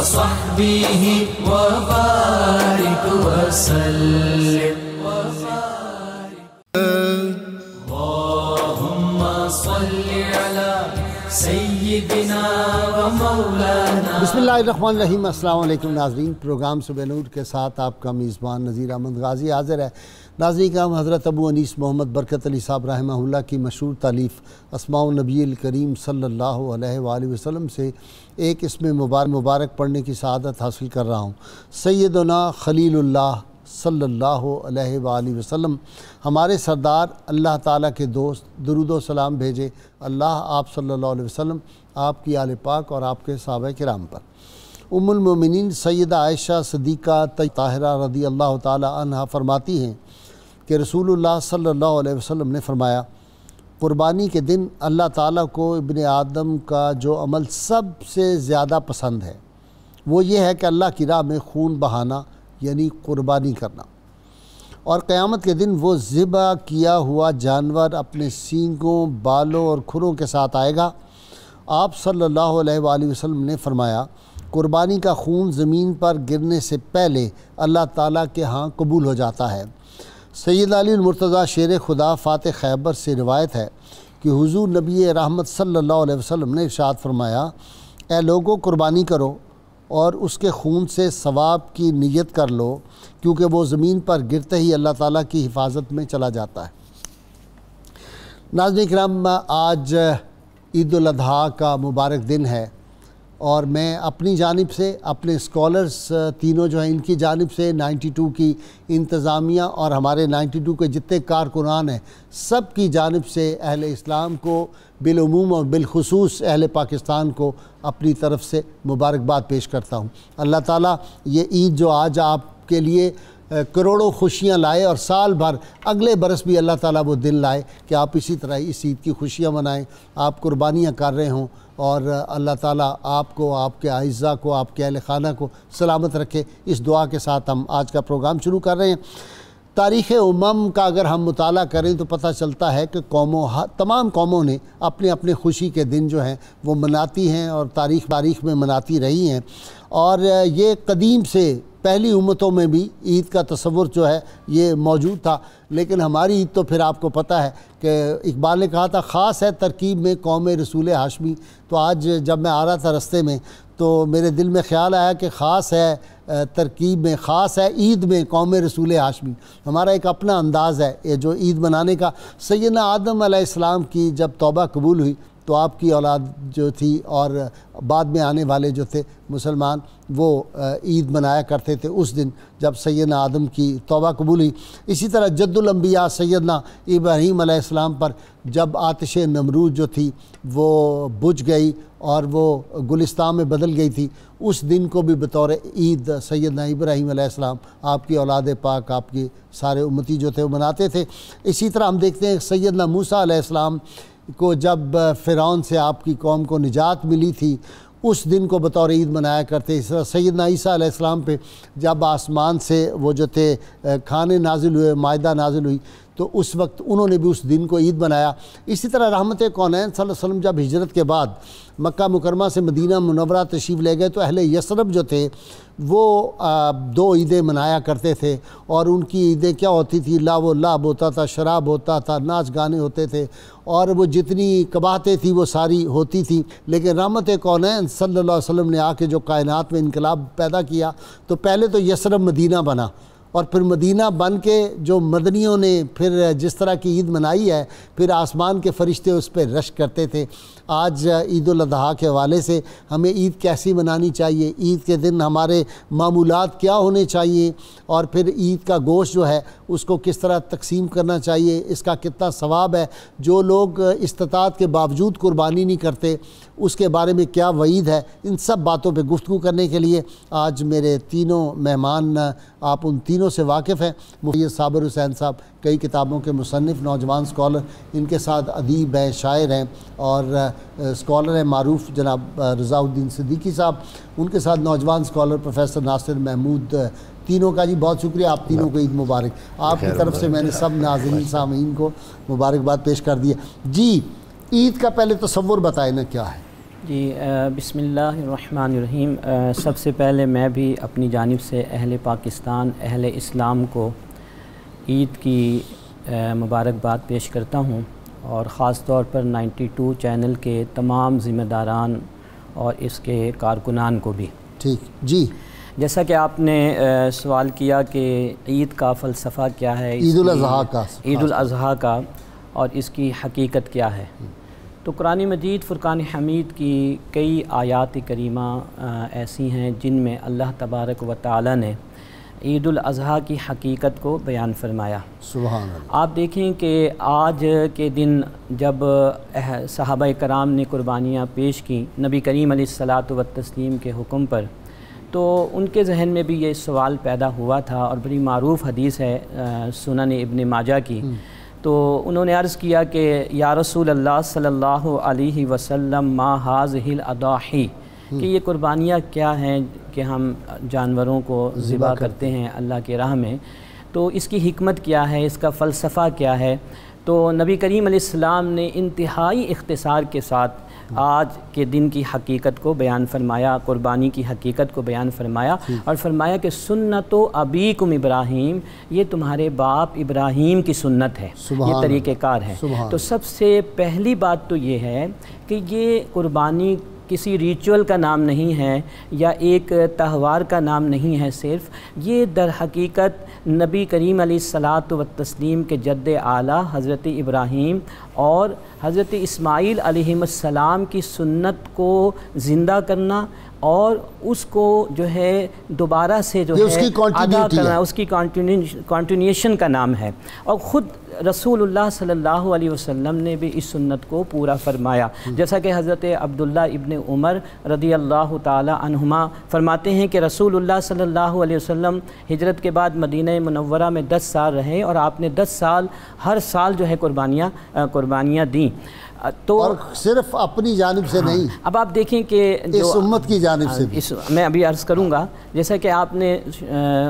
وصحبه وبارك وسلم. اللهم صل على سيدنا ومولانا. بسم اللہ الرحمن الرحیم، السلام علیکم ناظرین. پروگرام صبح نور کے ساتھ آپ کا میزبان نذیر احمد غازی حاضر ہے۔ ناظرین کا حضرت ابو انیس محمد برکت علی صاحب رحمہ اللہ کی مشہور تعلیف اسماء النبی الکریم صلی اللہ علیہ وآلہ وسلم سے ایک اس میں مبارک مبارک پڑھنے کی سعادت حاصل کر رہا ہوں۔ سیدنا خلیل اللہ صلی اللہ علیہ وآلہ وسلم، ہمارے سردار اللہ تعالیٰ کے دوست، درود و سلام بھیجے اللہ آپ صلی اللہ علیہ وسلم، آپ کی آل پاک اور آپ کے صحابہ کرام پر۔ ام المومنین سیدہ عائشہ صدیقہ طاہرہ رضی اللہ تعالیٰ عنہ فرماتی ہیں کہ رسول اللہ صلی اللہ علیہ وسلم نے فرمایا، قربانی کے دن اللہ تعالیٰ کو ابن آدم کا جو عمل سب سے زیادہ پسند ہے، وہ یہ ہے کہ اللہ کی راہ میں خون بہانا یعنی قربانی کرنا۔ اور قیامت کے دن وہ ذبح کیا ہوا جانور اپنے سینگوں، بالوں اور کھروں کے ساتھ آئے گا۔ آپ صلی اللہ علیہ وآلہ وسلم نے فرمایا، قربانی کا خون زمین پر گرنے سے پہلے اللہ تعالیٰ کے ہاں قبول ہو جاتا ہے۔ سید علی المرتضیٰ شیر خدا فاتح خیبر سے روایت ہے کہ حضور نبی رحمت صلی اللہ علیہ وسلم نے ارشاد فرمایا، اے لوگوں، قربانی کرو اور اس کے خون سے ثواب کی نیت کر لو، کیونکہ وہ زمین پر گرتے ہی اللہ تعالیٰ کی حفاظت میں چلا جاتا ہے۔ ناظرین کرام، آج عید الاضحیٰ کا مبارک دن ہے۔ اور میں اپنی جانب سے، اپنے اسکالرس تینوں جو ہیں، ان کی جانب سے نائنٹی ٹو کی انتظامیہ اور ہمارے نائنٹی ٹو کے جتنے کارکنان ہیں، سب کی جانب سے اہل اسلام کو بالعموم اور بالخصوص اہل پاکستان کو اپنی طرف سے مبارکباد پیش کرتا ہوں۔ اللہ تعالیٰ یہ عید جو آج آپ کے لیے کروڑوں خوشیاں لائے اور سال بھر اگلے برس بھی اللہ تعالیٰ وہ دن لائے کہ آپ اسی طرح اس عید کی خوشیاں منائیں۔ آپ قربانیاں کر رہے ہوں۔ اور اللہ تعالیٰ آپ کو، آپ کے اعزہ کو، آپ کے اہل خانہ کو سلامت رکھے۔ اس دعا کے ساتھ ہم آج کا پروگرام شروع کر رہے ہیں۔ تاریخ امم کا اگر ہم مطالعہ کریں تو پتہ چلتا ہے کہ قوموں تمام قوموں نے اپنے اپنے خوشی کے دن جو ہیں وہ مناتی ہیں اور تاریخ تاریخ میں مناتی رہی ہیں۔ اور یہ قدیم سے پہلی امتوں میں بھی عید کا تصور جو ہے یہ موجود تھا، لیکن ہماری عید تو پھر آپ کو پتہ ہے کہ اقبال نے کہا تھا، خاص ہے ترکیب میں قوم رسول ہاشمی۔ تو آج جب میں آ رہا تھا رستے میں، تو میرے دل میں خیال آیا کہ خاص ہے ترکیب میں، خاص ہے عید میں قوم رسول ہاشمی۔ ہمارا ایک اپنا انداز ہے یہ جو عید منانے کا۔ سیدنا آدم علیہ السلام کی جب توبہ قبول ہوئی تو آپ کی اولاد جو تھی اور بعد میں آنے والے جو تھے مسلمان، وہ عید منایا کرتے تھے اس دن جب سیدنا آدم کی توبہ قبول ہوئی۔ اسی طرح جد الانبیاء سیدنا ابراہیم علیہ السلام پر جب آتش نمرود جو تھی وہ بجھ گئی اور وہ گلستان میں بدل گئی تھی، اس دن کو بھی بطور عید سیدنا ابراہیم علیہ السلام آپ کی اولاد پاک، آپ کی سارے امتی جو تھے وہ مناتے تھے۔ اسی طرح ہم دیکھتے ہیں سیدنا موسیٰ علیہ السلام کو جب فرعون سے آپ کی قوم کو نجات ملی تھی، اس دن کو بطور عید منایا کرتے۔ اس طرح سیدنا عیسیٰ علیہ السلام پہ جب آسمان سے وہ جو تھے، کھانے نازل ہوئے، معدہ نازل ہوئی تو اس وقت انہوں نے بھی اس دن کو عید بنایا اسی طرح رحمت کونین صلی اللہ علیہ وسلم جب ہجرت کے بعد مکہ مکرمہ سے مدینہ منورہ تشریف لے گئے تو اہل یسرب جو تھے، وہ دو عیدیں منایا کرتے تھے اور ان کی عیدیں کیا ہوتی تھی؟ لا و لاب ہوتا تھا، شراب ہوتا تھا، ناچ گانے ہوتے تھے اور وہ جتنی کباتیں تھیں وہ ساری ہوتی تھیں۔ لیکن رحمت کونین صلی اللہ علیہ وسلم نے آ کے جو کائنات میں انقلاب پیدا کیا تو پہلے تو یسرب مدینہ بنا۔ اور پھر مدینہ بن کے جو مدنیوں نے پھر جس طرح کی عید منائی ہے، پھر آسمان کے فرشتے اس پہ رش کرتے تھے۔ آج عید الاضحیٰ کے حوالے سے ہمیں عید کیسی منانی چاہیے؟ عید کے دن ہمارے معمولات کیا ہونے چاہیے؟ اور پھر عید کا گوشت جو ہے، اس کو کس طرح تقسیم کرنا چاہیے؟ اس کا کتنا ثواب ہے؟ جو لوگ استطاعت کے باوجود قربانی نہیں کرتے، اس کے بارے میں کیا وعید ہے؟ ان سب باتوں پہ گفتگو کرنے کے لیے آج میرے تینوں مہمان، آپ ان تینوں سے واقف ہیں۔ مفید صابر حسین صاحب کئی کتابوں کے مصنف نوجوان سکولر ان کے ساتھ ادیب ہیں شاعر ہیں اور سکولر ہیں معروف جناب رضا الدین صدیقی صاحب۔ ان کے ساتھ نوجوان سکولر پروفیسر ناصر محمود تینوں کا جی بہت شکریہ آپ تینوں کو عید مبارک۔ آپ کی طرف سے میں نے سب ناظرین سامعین کو مبارکباد پیش کر دیا جی عید کا پہلے تصور بتائیں نا کیا ہے؟ جی بسم اللہ الرحمن الرحیم۔ سب سے پہلے میں بھی اپنی جانب سے اہل پاکستان اہل اسلام کو عید کی مبارکباد پیش کرتا ہوں اور خاص طور پر نائنٹی ٹو چینل کے تمام ذمہ داران اور اس کے کارکنان کو بھی۔ ٹھیک۔ جی۔ جیسا کہ آپ نے سوال کیا کہ عید کا فلسفہ کیا ہے عید الاضحیٰ کا۔ عید الاضحیٰ کا اور اس کی حقیقت کیا ہے۔ تو قرآن مجید فرقان حمید کی کئی آیات کریمہ ایسی ہیں جن میں اللہ تبارک و تعالی نے عید الاضحیٰ کی حقیقت کو بیان فرمایا۔ سبحان اللہ۔ آپ دیکھیں کہ آج کے دن جب صحابہ کرام نے قربانیاں پیش کی نبی کریم علیہ السلاۃ و تسلیم کے حکم پر تو ان کے ذہن میں بھی یہ سوال پیدا ہوا تھا اور بڑی معروف حدیث ہے سنن ابن ماجہ کی۔ تو انہوں نے عرض کیا کہ یا رسول اللہ صلی اللہ علیہ وسلم ما حاض ہل اداحی کہ یہ قربانیاں کیا ہیں کہ ہم جانوروں کو ذبح کرتے ہیں۔ اللہ کے راہ میں۔ تو اس کی حکمت کیا ہے؟ اس کا فلسفہ کیا ہے؟ تو نبی کریم علیہ السلام نے انتہائی اختصار کے ساتھ آج کے دن کی حقیقت کو بیان فرمایا قربانی کی حقیقت کو بیان فرمایا اور فرمایا کہ سنت و ابیکم ابراہیم یہ تمہارے باپ ابراہیم کی سنت ہے۔ یہ طریقہ کار ہے۔ تو سب سے پہلی بات تو یہ ہے کہ یہ قربانی کسی ریچول کا نام نہیں ہے یا ایک تہوار کا نام نہیں ہے صرف، یہ در حقیقت نبی کریم علیہ الصلاۃ و تسلیم کے جد اعلیٰ حضرت ابراہیم اور حضرت اسماعیل علیہ السلام کی سنت کو زندہ کرنا اور اس کو جو ہے دوبارہ سے جو ہے ادا کرنا اس کی کانٹینیشن کا نام ہے۔ اور خود رسول اللہ صلی اللہ علیہ وسلم نے بھی اس سنت کو پورا فرمایا۔ جیسا کہ حضرت عبداللہ ابن عمر رضی اللہ تعالی عنہما فرماتے ہیں کہ رسول اللہ صلی اللہ علیہ وسلم ہجرت کے بعد مدینہ منورہ میں دس سال رہے اور آپ نے دس سال ہر سال جو ہے قربانیاں قربانیاں دیں۔ تو اور صرف اپنی جانب سے نہیں اب آپ دیکھیں کہ اس امت کی جانب سے میں ابھی عرض کروں گا جیسا کہ آپ نے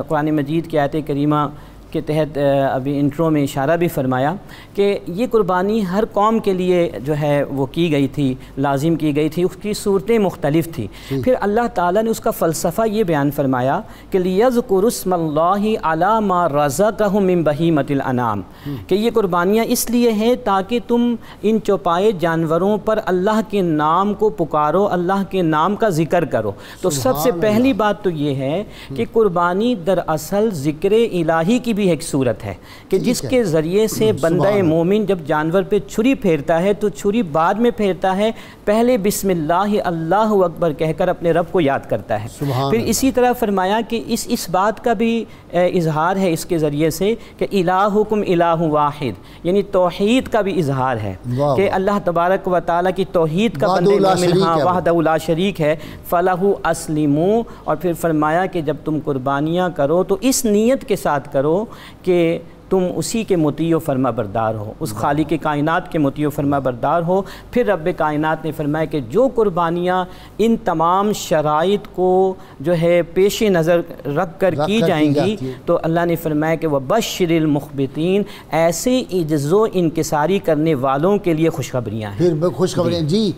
قرآن مجید کی آیت کریمہ کے تحت ابھی انٹرو میں اشارہ بھی فرمایا کہ یہ قربانی ہر قوم کے لیے جو ہے وہ کی گئی تھی لازم کی گئی تھی اس کی صورتیں مختلف تھی پھر اللہ تعالیٰ نے اس کا فلسفہ یہ بیان فرمایا کہ لیز قرسم اللہ علامہ رضا کا من بہیمت الانام کہ یہ قربانیاں اس لیے ہیں تاکہ تم ان چوپائے جانوروں پر اللہ کے نام کو پکارو اللہ کے نام کا ذکر کرو۔ تو سب سے پہلی بات تو یہ ہے کہ قربانی دراصل ذکر الہی کی بھی ایک صورت ہے کہ جس کے ذریعے سے بندہ مومن جب جانور پہ چھری پھیرتا ہے تو چھری بعد میں پھیرتا ہے پہلے بسم اللہ اللہ اکبر کہہ کر اپنے رب کو یاد کرتا ہے۔ پھر اسی طرح فرمایا کہ اس اس بات کا بھی اظہار ہے اس کے ذریعے سے کہ الہکم الہ واحد یعنی توحید کا بھی اظہار ہے کہ اللہ تبارک و تعالیٰ کی توحید کا بندے مومن ہاں وحدہ لا شریک ہے۔ فلاح اسلمو اور پھر فرمایا کہ جب تم قربانیاں کرو تو اس نیت کے ساتھ کرو کہ تم اسی کے مطیع و فرما بردار ہو اس خالق کائنات کے مطیع و فرما بردار ہو۔ پھر رب کائنات نے فرمایا کہ جو قربانیاں ان تمام شرائط کو جو ہے پیش نظر رکھ کر کی جائیں گی تو اللہ نے فرمایا کہ وہ بشر المخبتین ایسے عجز و انکساری کرنے والوں کے لیے خوشخبریاں ہیں۔ پھر خوشخبریاں جی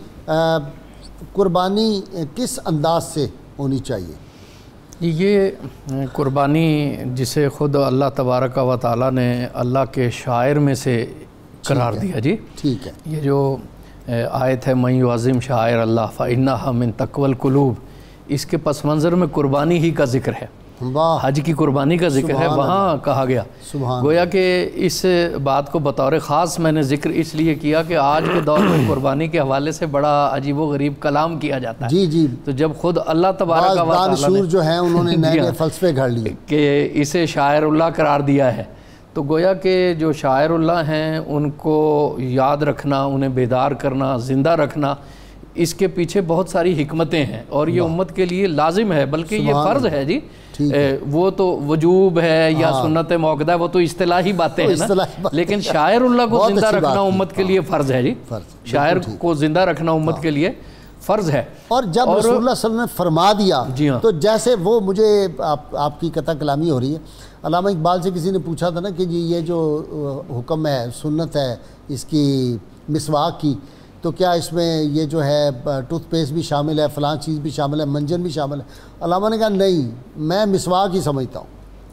قربانی کس انداز سے ہونی چاہیے؟ یہ قربانی جسے خود اللہ تبارک و تعالیٰ نے اللہ کے شاعر میں سے قرار دیا جی۔ ٹھیک ہے۔ یہ جو آیت ہے میں عظیم شاعر اللہ فنّا من تقول قلوب اس کے پس منظر میں قربانی ہی کا ذکر ہے۔ حج کی قربانی کا ذکر ہے وہاں کہا گیا۔ گویا کہ اس بات کو بطور خاص میں نے ذکر اس لیے کیا کہ آج کے دور میں قربانی کے حوالے سے بڑا عجیب و غریب کلام کیا جاتا ہے۔ جی جی. تو جب خود اللہ تبارک و تعالیٰ نے جو ہیں انہوں نے نئے۔ فلسفے گھڑ لیے۔ کہ اسے شاعر اللہ قرار دیا ہے۔ تو گویا کہ جو شاعر اللہ ہیں ان کو یاد رکھنا انہیں بیدار کرنا زندہ رکھنا اس کے پیچھے بہت ساری حکمتیں ہیں اور یہ امت کے لیے لازم ہے بلکہ یہ فرض ہے جی وہ تو وجوب ہے یا سنت موقع ہے وہ تو اصطلاحی باتیں ہیں نا۔ لیکن شاعر اللہ کو زندہ رکھنا۔ امت کے لیے فرض ہے جی۔ شاعر کو زندہ رکھنا امت کے لیے فرض ہے۔ اور جب رسول اللہ صلی اللہ علیہ وسلم نے فرما دیا جی ہاں۔ تو جیسے وہ مجھے آپ آپ کی قطع کلامی ہو رہی ہے۔ علامہ اقبال سے کسی نے پوچھا تھا نا کہ جی یہ جو حکم ہے سنت ہے اس کی مسواک کی تو کیا اس میں یہ جو ہے ٹوتھ پیسٹ بھی شامل ہے فلاں چیز بھی شامل ہے منجن بھی شامل ہے۔ علامہ نے کہا نہیں میں مسواک ہی سمجھتا ہوں۔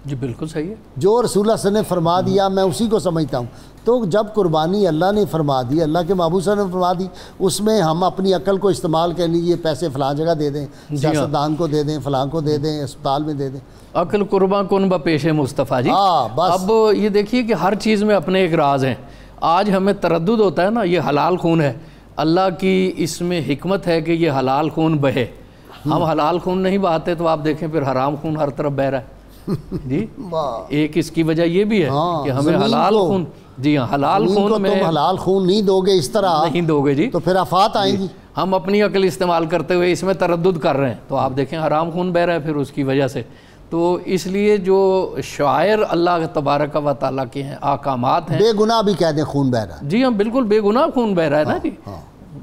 جی بالکل صحیح ہے۔ جو رسول اللہ صلی اللہ علیہ وسلم نے فرما دیا میں اسی کو سمجھتا ہوں۔ تو جب قربانی اللہ نے فرما دی اللہ کے محبوب صلی اللہ علیہ وسلم نے فرما دی اس میں ہم اپنی عقل کو استعمال کر لیجیے پیسے فلاں جگہ دے دیں جی ہاں۔ سیاستدان کو دے دیں فلاں کو دے دیں اسپتال میں دے دیں۔ عقل قرباں کن با پیش مصطفیٰ جی۔ ہاں، بس۔ اب یہ دیکھیے کہ ہر چیز میں اپنے ایک راز ہیں۔ آج ہمیں تردد ہوتا ہے نا یہ حلال خون ہے۔ اللہ کی اس میں حکمت ہے کہ یہ حلال خون بہے۔ ہم حلال خون نہیں بہاتے تو آپ دیکھیں پھر حرام خون ہر طرف بہ رہا ہے۔ جی؟ ایک اس کی وجہ یہ بھی ہے ہاں، کہ ہمیں حلال خون جی ہاں حلال خون میں تم حلال خون نہیں دو گے اس طرح۔ نہیں دو گے جی۔ تو پھر آفات آئیں گی۔ ہم اپنی عقل استعمال کرتے ہوئے اس میں تردد کر رہے ہیں۔ تو آپ دیکھیں حرام خون بہ رہا ہے پھر اس کی وجہ سے۔ تو اس لیے جو شاعر اللہ تبارک و تعالیٰ کے ہیں احکامات ہیں۔ بے گناہ بھی کہہ دیں خون بہ رہا ہے۔ جی ہم بالکل بے گناہ خون بہ رہا ہے نا جی۔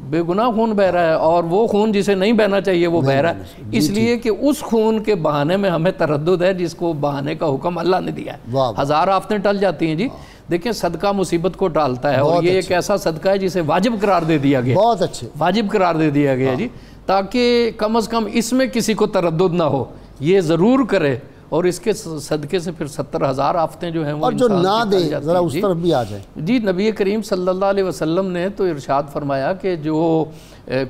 بے گناہ خون بہ رہا ہے اور وہ خون جسے نہیں بہنا چاہیے وہ بہ رہا ہے۔ اس لیے کہ اس خون کے بہانے میں ہمیں تردد ہے جس کو بہانے کا حکم اللہ نے دیا ہے۔ ہزار آفتیں ٹل جاتی ہیں جی۔ دیکھیں صدقہ مصیبت کو ٹالتا ہے اور یہ ایک ایسا صدقہ ہے جسے واجب قرار دے دیا گیا۔ بہت اچھے واجب قرار دے دیا گیا جی تاکہ کم از کم اس میں کسی کو تردد نہ ہو۔ یہ ضرور کرے اور اس کے صدقے سے پھر ستر ہزار آفتیں جو ہیں وہ اور جو نہ دے ذرا اس جی۔ طرف بھی آ جائیں۔ جی نبی کریم صلی اللہ علیہ وسلم نے تو ارشاد فرمایا کہ جو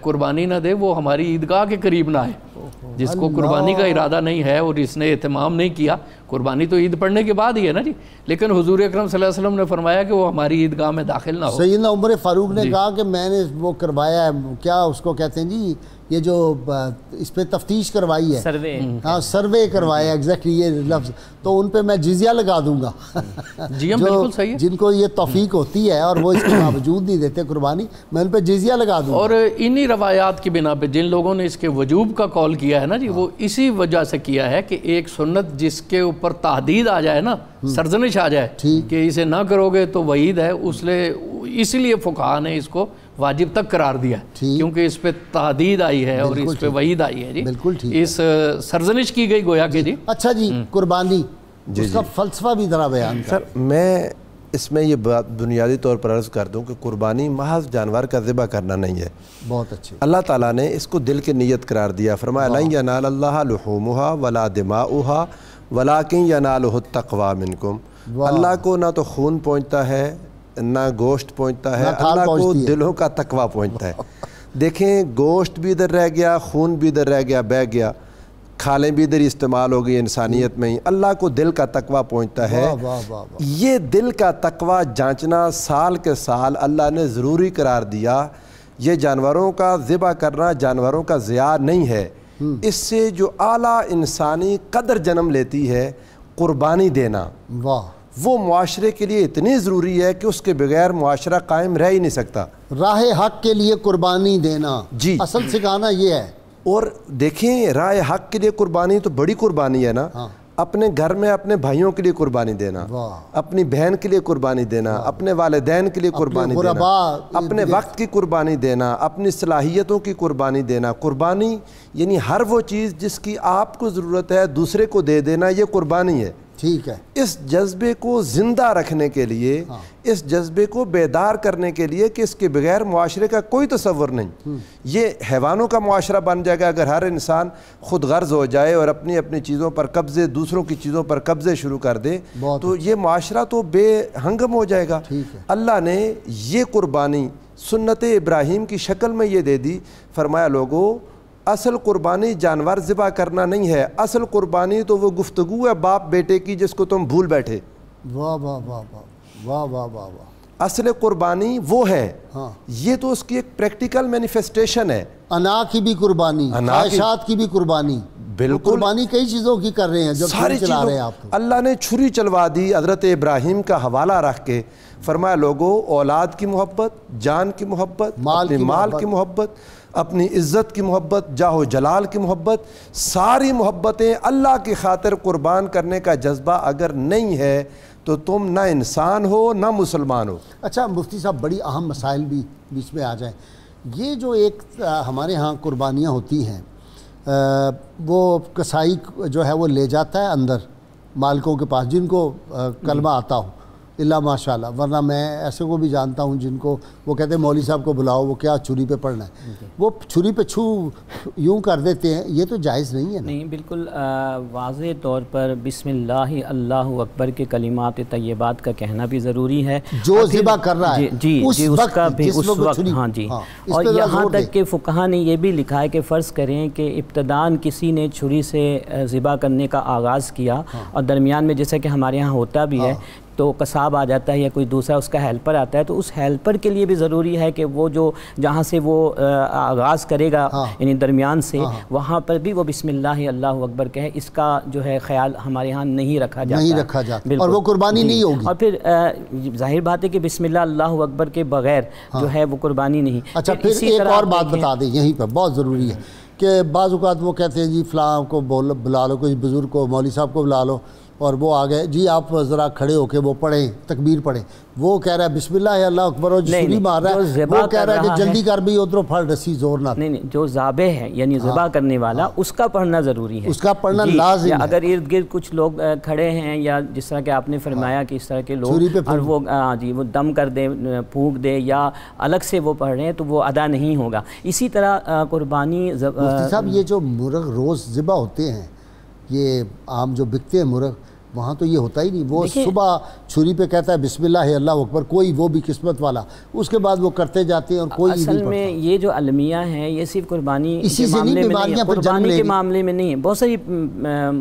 قربانی نہ دے وہ ہماری عیدگاہ کے قریب نہ آئے۔ جس کو قربانی کا ارادہ نہیں ہے اور اس نے اہتمام نہیں کیا قربانی تو عید پڑھنے کے بعد ہی ہے نا جی۔ لیکن حضور اکرم صلی اللہ علیہ وسلم نے فرمایا کہ وہ ہماری عیدگاہ میں داخل نہ ہو۔ سیدنا عمر فاروق جی۔ نے کہا کہ میں نے وہ کروایا ہے کیا اس کو کہتے ہیں جی؟ یہ جو اس پہ تفتیش کروائی ہے۔ سروے۔ ہاں سروے کروایا ایگزیکٹلی یہ لفظ۔ تو ان پہ میں جزیہ لگا دوں گا۔ جی ہم بالکل صحیح ہے جن کو یہ توفیق ہوتی ہے اور وہ اس کے باوجود نہیں دیتے قربانی میں ان پہ جزیہ لگا دوں اور انہی روایات کی بنا پہ جن لوگوں نے اس کے وجوب کا کال کیا ہے نا جی وہ اسی وجہ سے کیا ہے کہ ایک سنت جس کے اوپر تحدید آ جائے نا سرزنش آ جائے۔ کہ اسے نہ کرو گے تو وعید ہے اس لیے اسی لیے فقہا نے اس کو واجب تک قرار دیا۔ کیونکہ اس پہ تحدید آئی ہے اور اس پہ۔ وعید آئی ہے جی۔ بالکل ٹھیک۔ اس سرزنش کی گئی گویا کہ جی۔ اچھا جی قربانی۔ اس کا فلسفہ بھی ذرا بیان کر۔ سر میں اس میں یہ بات بنیادی طور پر عرض کر دوں کہ قربانی محض جانور کا ذبح کرنا نہیں ہے۔ بہت اچھے اللہ تعالیٰ نے اس کو دل کے نیت قرار دیا۔ فرمایا لن ینال اللہ لحومہا ولا دماؤہا ولیکن ینالہ التقوی منکم۔ اللہ کو نہ تو خون پہنچتا ہے نہ گوشت پہنچتا ہے اللہ کو۔ دلوں کا تقوی پہنچتا ہے۔ دیکھیں گوشت بھی ادھر رہ گیا خون بھی ادھر رہ گیا بہ گیا۔ کھالیں بھی ادھر استعمال ہو گئی انسانیت میں ہی۔ اللہ کو دل کا تقوی پہنچتا ہے۔ یہ دل کا تقوی جانچنا سال کے سال اللہ نے ضروری قرار دیا۔ یہ جانوروں کا ذبح کرنا جانوروں کا ضیاع نہیں ہے۔ اس سے جو اعلیٰ انسانی قدر جنم لیتی ہے قربانی دینا۔ واہ۔ وہ معاشرے کے لیے اتنی ضروری ہے کہ اس کے بغیر معاشرہ قائم رہ ہی نہیں سکتا۔ راہ حق کے لیے قربانی دینا۔ جی۔ اصل سکھانا یہ ہے۔ اور دیکھیں رائے حق کے لیے قربانی تو بڑی قربانی ہے نا۔ ہاں۔ اپنے گھر میں اپنے بھائیوں کے لیے قربانی دینا۔ اپنی بہن کے لیے قربانی دینا۔ اپنے والدین کے لیے قربانی دینا۔ اپنے وقت کی قربانی دینا۔ اپنی صلاحیتوں کی قربانی دینا۔ قربانی یعنی ہر وہ چیز جس کی آپ کو ضرورت ہے دوسرے کو دے دینا یہ قربانی ہے۔ ٹھیک ہے۔ اس جذبے کو زندہ رکھنے کے لیے اس جذبے کو بیدار کرنے کے لیے کہ اس کے بغیر معاشرے کا کوئی تصور نہیں۔ یہ حیوانوں کا معاشرہ بن جائے گا۔ اگر ہر انسان خود غرض ہو جائے اور اپنی اپنی چیزوں پر قبضے دوسروں کی چیزوں پر قبضے شروع کر دے تو یہ معاشرہ تو بے ہنگم ہو جائے گا۔ اللہ نے یہ قربانی سنت ابراہیم کی شکل میں یہ دے دی۔ فرمایا لوگو اصل قربانی جانور ذبح کرنا نہیں ہے۔ اصل قربانی تو وہ گفتگو ہے باپ بیٹے کی جس کو تم بھول بیٹھے۔ واہ واہ واہ واہ واہ واہ واہ واہ۔ اصل قربانی وہ ہے۔ ہاں۔ یہ تو اس کی ایک پریکٹیکل مینیفیسٹیشن ہے۔ انا کی بھی قربانی خواہشات کی بھی قربانی۔ بالکل۔ قربانی کئی چیزوں کی کر رہے ہیں جب ساری چلا رہے ہیں آپ اللہ نے چھری چلوا دی حضرت ابراہیم کا حوالہ رکھ کے فرمایا لوگوں اولاد کی محبت جان کی محبت مال کی محبت۔ اپنی عزت کی محبت، جاہ و جلال کی محبت، ساری محبتیں اللہ کی خاطر قربان کرنے کا جذبہ اگر نہیں ہے تو تم نہ انسان ہو، نہ مسلمان ہو۔ اچھا مفتی صاحب، بڑی اہم مسائل بھی بیچ میں آ جائیں۔ یہ جو ایک ہمارے ہاں قربانیاں ہوتی ہیں وہ کسائی جو ہے وہ لے جاتا ہے اندر، مالکوں کے پاس، جن کو کلمہ آتا ہو۔ اللہ ماشاء اللہ ورنہ میں ایسے کو بھی جانتا ہوں جن کو وہ کہتے ہیں مولوی صاحب کو بلاؤ وہ کیا چھری پہ پڑھنا ہے۔ وہ چھری پہ چھو یوں کر دیتے ہیں یہ تو جائز نہیں ہے نہیں بالکل واضح طور پر بسم اللہ اللہ اکبر کے کلمات طیبات کا کہنا بھی ضروری ہے۔ جو ذبح کر رہا ہے، جی جی اس جی اس وقت کا بھی جس اس وقت ہاں جی۔ ہاں، اور یہاں۔ تک کہ فقہ نے یہ بھی لکھا ہے کہ فرض کریں کہ ابتدان کسی نے چھری سے ذبح کرنے کا آغاز کیا ہاں۔ اور درمیان میں جیسا کہ ہمارے یہاں ہوتا بھی ہے تو قصاب آ جاتا ہے یا کوئی دوسرا اس کا ہیلپر آتا ہے تو اس ہیلپر کے لیے بھی ضروری ہے کہ وہ جو جہاں سے وہ آغاز کرے گا ہاں۔ یعنی درمیان سے وہاں پر بھی وہ بسم اللہ اللہ اکبر کہے اس کا جو ہے خیال ہمارے ہاں نہیں رکھا جاتا نہیں۔ رکھا جاتا۔ اور وہ قربانی جی۔ نہیں ہوگی۔ اور پھر ظاہر بات ہے کہ بسم اللہ اللہ اکبر کے بغیر جو ہے وہ قربانی نہیں اچھا پھر ایک اور بات بتا دیں یہیں پر بہت ضروری ہے کہ بعض اوقات وہ کہتے ہیں جی فلاں کو بول بلا لو کوئی بزرگ کو مولوی صاحب کو بلا لو اور وہ آ گئے جی آپ ذرا کھڑے ہو کے وہ پڑھیں تکبیر پڑھیں۔ وہ کہہ رہا ہے بسم اللہ اللہ اکبر اور نہیں، مار رہا جو ہے وہ کہہ رہا ہے کہ جلدی کر بھی ادھر پھڑ رسی زور نہ۔ نہیں نہیں جو ذابح ہے یعنی ذبح کرنے والا اس کا پڑھنا ضروری ہے۔ ہاں۔ اس کا پڑھنا جی، لازم ہے۔ اگر ارد گرد کچھ لوگ کھڑے ہیں یا جس طرح کہ آپ نے فرمایا کہ اس طرح کے لوگ اور وہ جی وہ دم کر دے پھونک دے یا الگ سے وہ پڑھ رہے ہیں تو وہ ادا نہیں ہوگا۔ اسی طرح قربانی صاحب یہ جو مرغ روز ذبح ہوتے ہیں یہ عام جو بکتے ہیں مرغ وہاں تو یہ ہوتا ہی نہیں۔ وہ صبح چھری پہ کہتا ہے بسم اللہ اللہ اکبر کوئی وہ بھی قسمت والا۔ اس کے بعد وہ کرتے جاتے ہیں اور کوئی اصل میں یہ جو المیہ ہیں یہ صرف قربانی اسی کے معاملے میں نہیں ہے۔ قربانی کے۔ معاملے میں نہیں ہے۔ بہت ساری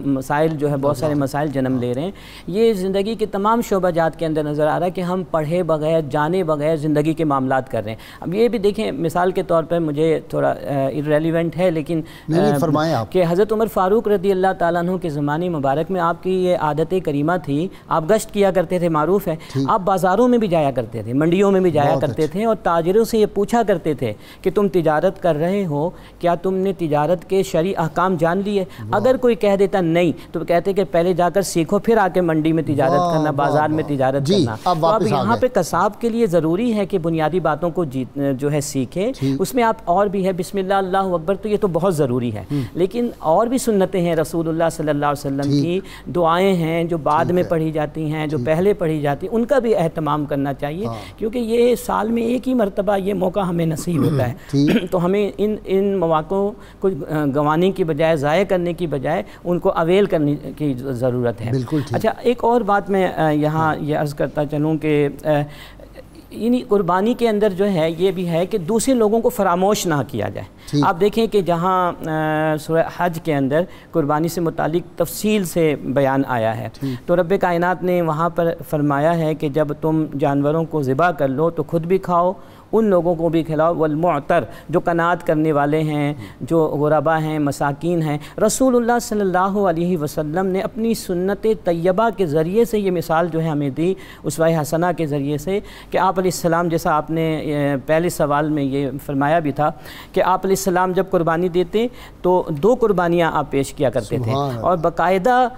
مسائل جو ہے بہت سارے مسائل جنم لے رہے ہیں۔ یہ زندگی کے تمام شعبہ جات کے اندر نظر آ رہا ہے کہ ہم پڑھے بغیر جانے بغیر زندگی کے معاملات کر رہے ہیں۔ اب یہ بھی دیکھیں مثال کے طور پر مجھے تھوڑا ارریلیونٹ ہے لیکن۔ کہ حضرت عمر فاروق رضی اللہ تعالیٰ عنہ کے زمانے مبارک میں آپ کی یہ عادت کریمہ تھی آپ گشت کیا کرتے تھے معروف ہے۔ آپ بازاروں میں بھی جایا کرتے تھے منڈیوں میں بھی جایا کرتے تھے اور تاجروں سے یہ پوچھا کرتے تھے کہ تم تجارت کر رہے ہو کیا تم نے تجارت کے شرعی احکام جان لیے؟ اگر کوئی کہہ دیتا نہیں تو کہتے کہ پہلے جا کر سیکھو پھر آ کے منڈی میں تجارت کرنا بازار میں۔ تجارت جی، کرنا۔ اب تو یہاں۔ پہ قصاب کے لیے ضروری ہے کہ بنیادی باتوں کو جیت جو ہے سیکھے اس میں آپ اور بھی ہے بسم اللہ اللہ اکبر تو یہ تو بہت ضروری ہے۔ لیکن اور بھی سنتیں ہیں رسول اللہ صلی اللہ علیہ وسلم کی دعائیں ہیں جو بعد میں پڑھی جاتی ہیں جو پہلے پڑھی جاتی ہیں ان کا بھی اہتمام کرنا چاہیے کیونکہ یہ سال میں ایک ہی مرتبہ یہ موقع ہمیں نصیب ہوتا ہے۔ تو ہمیں ان ان مواقعوں کو گنوانے کی بجائے ضائع کرنے کی بجائے ان کو اویل کرنے کی ضرورت ہے۔ اچھا ایک اور بات میں یہاں یہ عرض کرتا چلوں کہ یعنی قربانی کے اندر جو ہے یہ بھی ہے کہ دوسرے لوگوں کو فراموش نہ کیا جائے۔ آپ دیکھیں کہ جہاں سورہ حج کے اندر قربانی سے متعلق تفصیل سے بیان آیا ہے۔ تو رب کائنات نے وہاں پر فرمایا ہے کہ جب تم جانوروں کو ذبح کر لو تو خود بھی کھاؤ ان لوگوں کو بھی کھلاؤ والمعتر جو قناعت کرنے والے ہیں جو غربا ہیں مساکین ہیں رسول اللہ صلی اللہ علیہ وسلم نے اپنی سنت طیبہ کے ذریعے سے یہ مثال جو ہے ہمیں دی اسوہ حسنہ کے ذریعے سے کہ آپ علیہ السلام جیسا آپ نے پہلے سوال میں یہ فرمایا بھی تھا کہ آپ علیہ السلام جب قربانی دیتے تو دو قربانیاں آپ پیش کیا کرتے تھے۔ اور باقاعدہ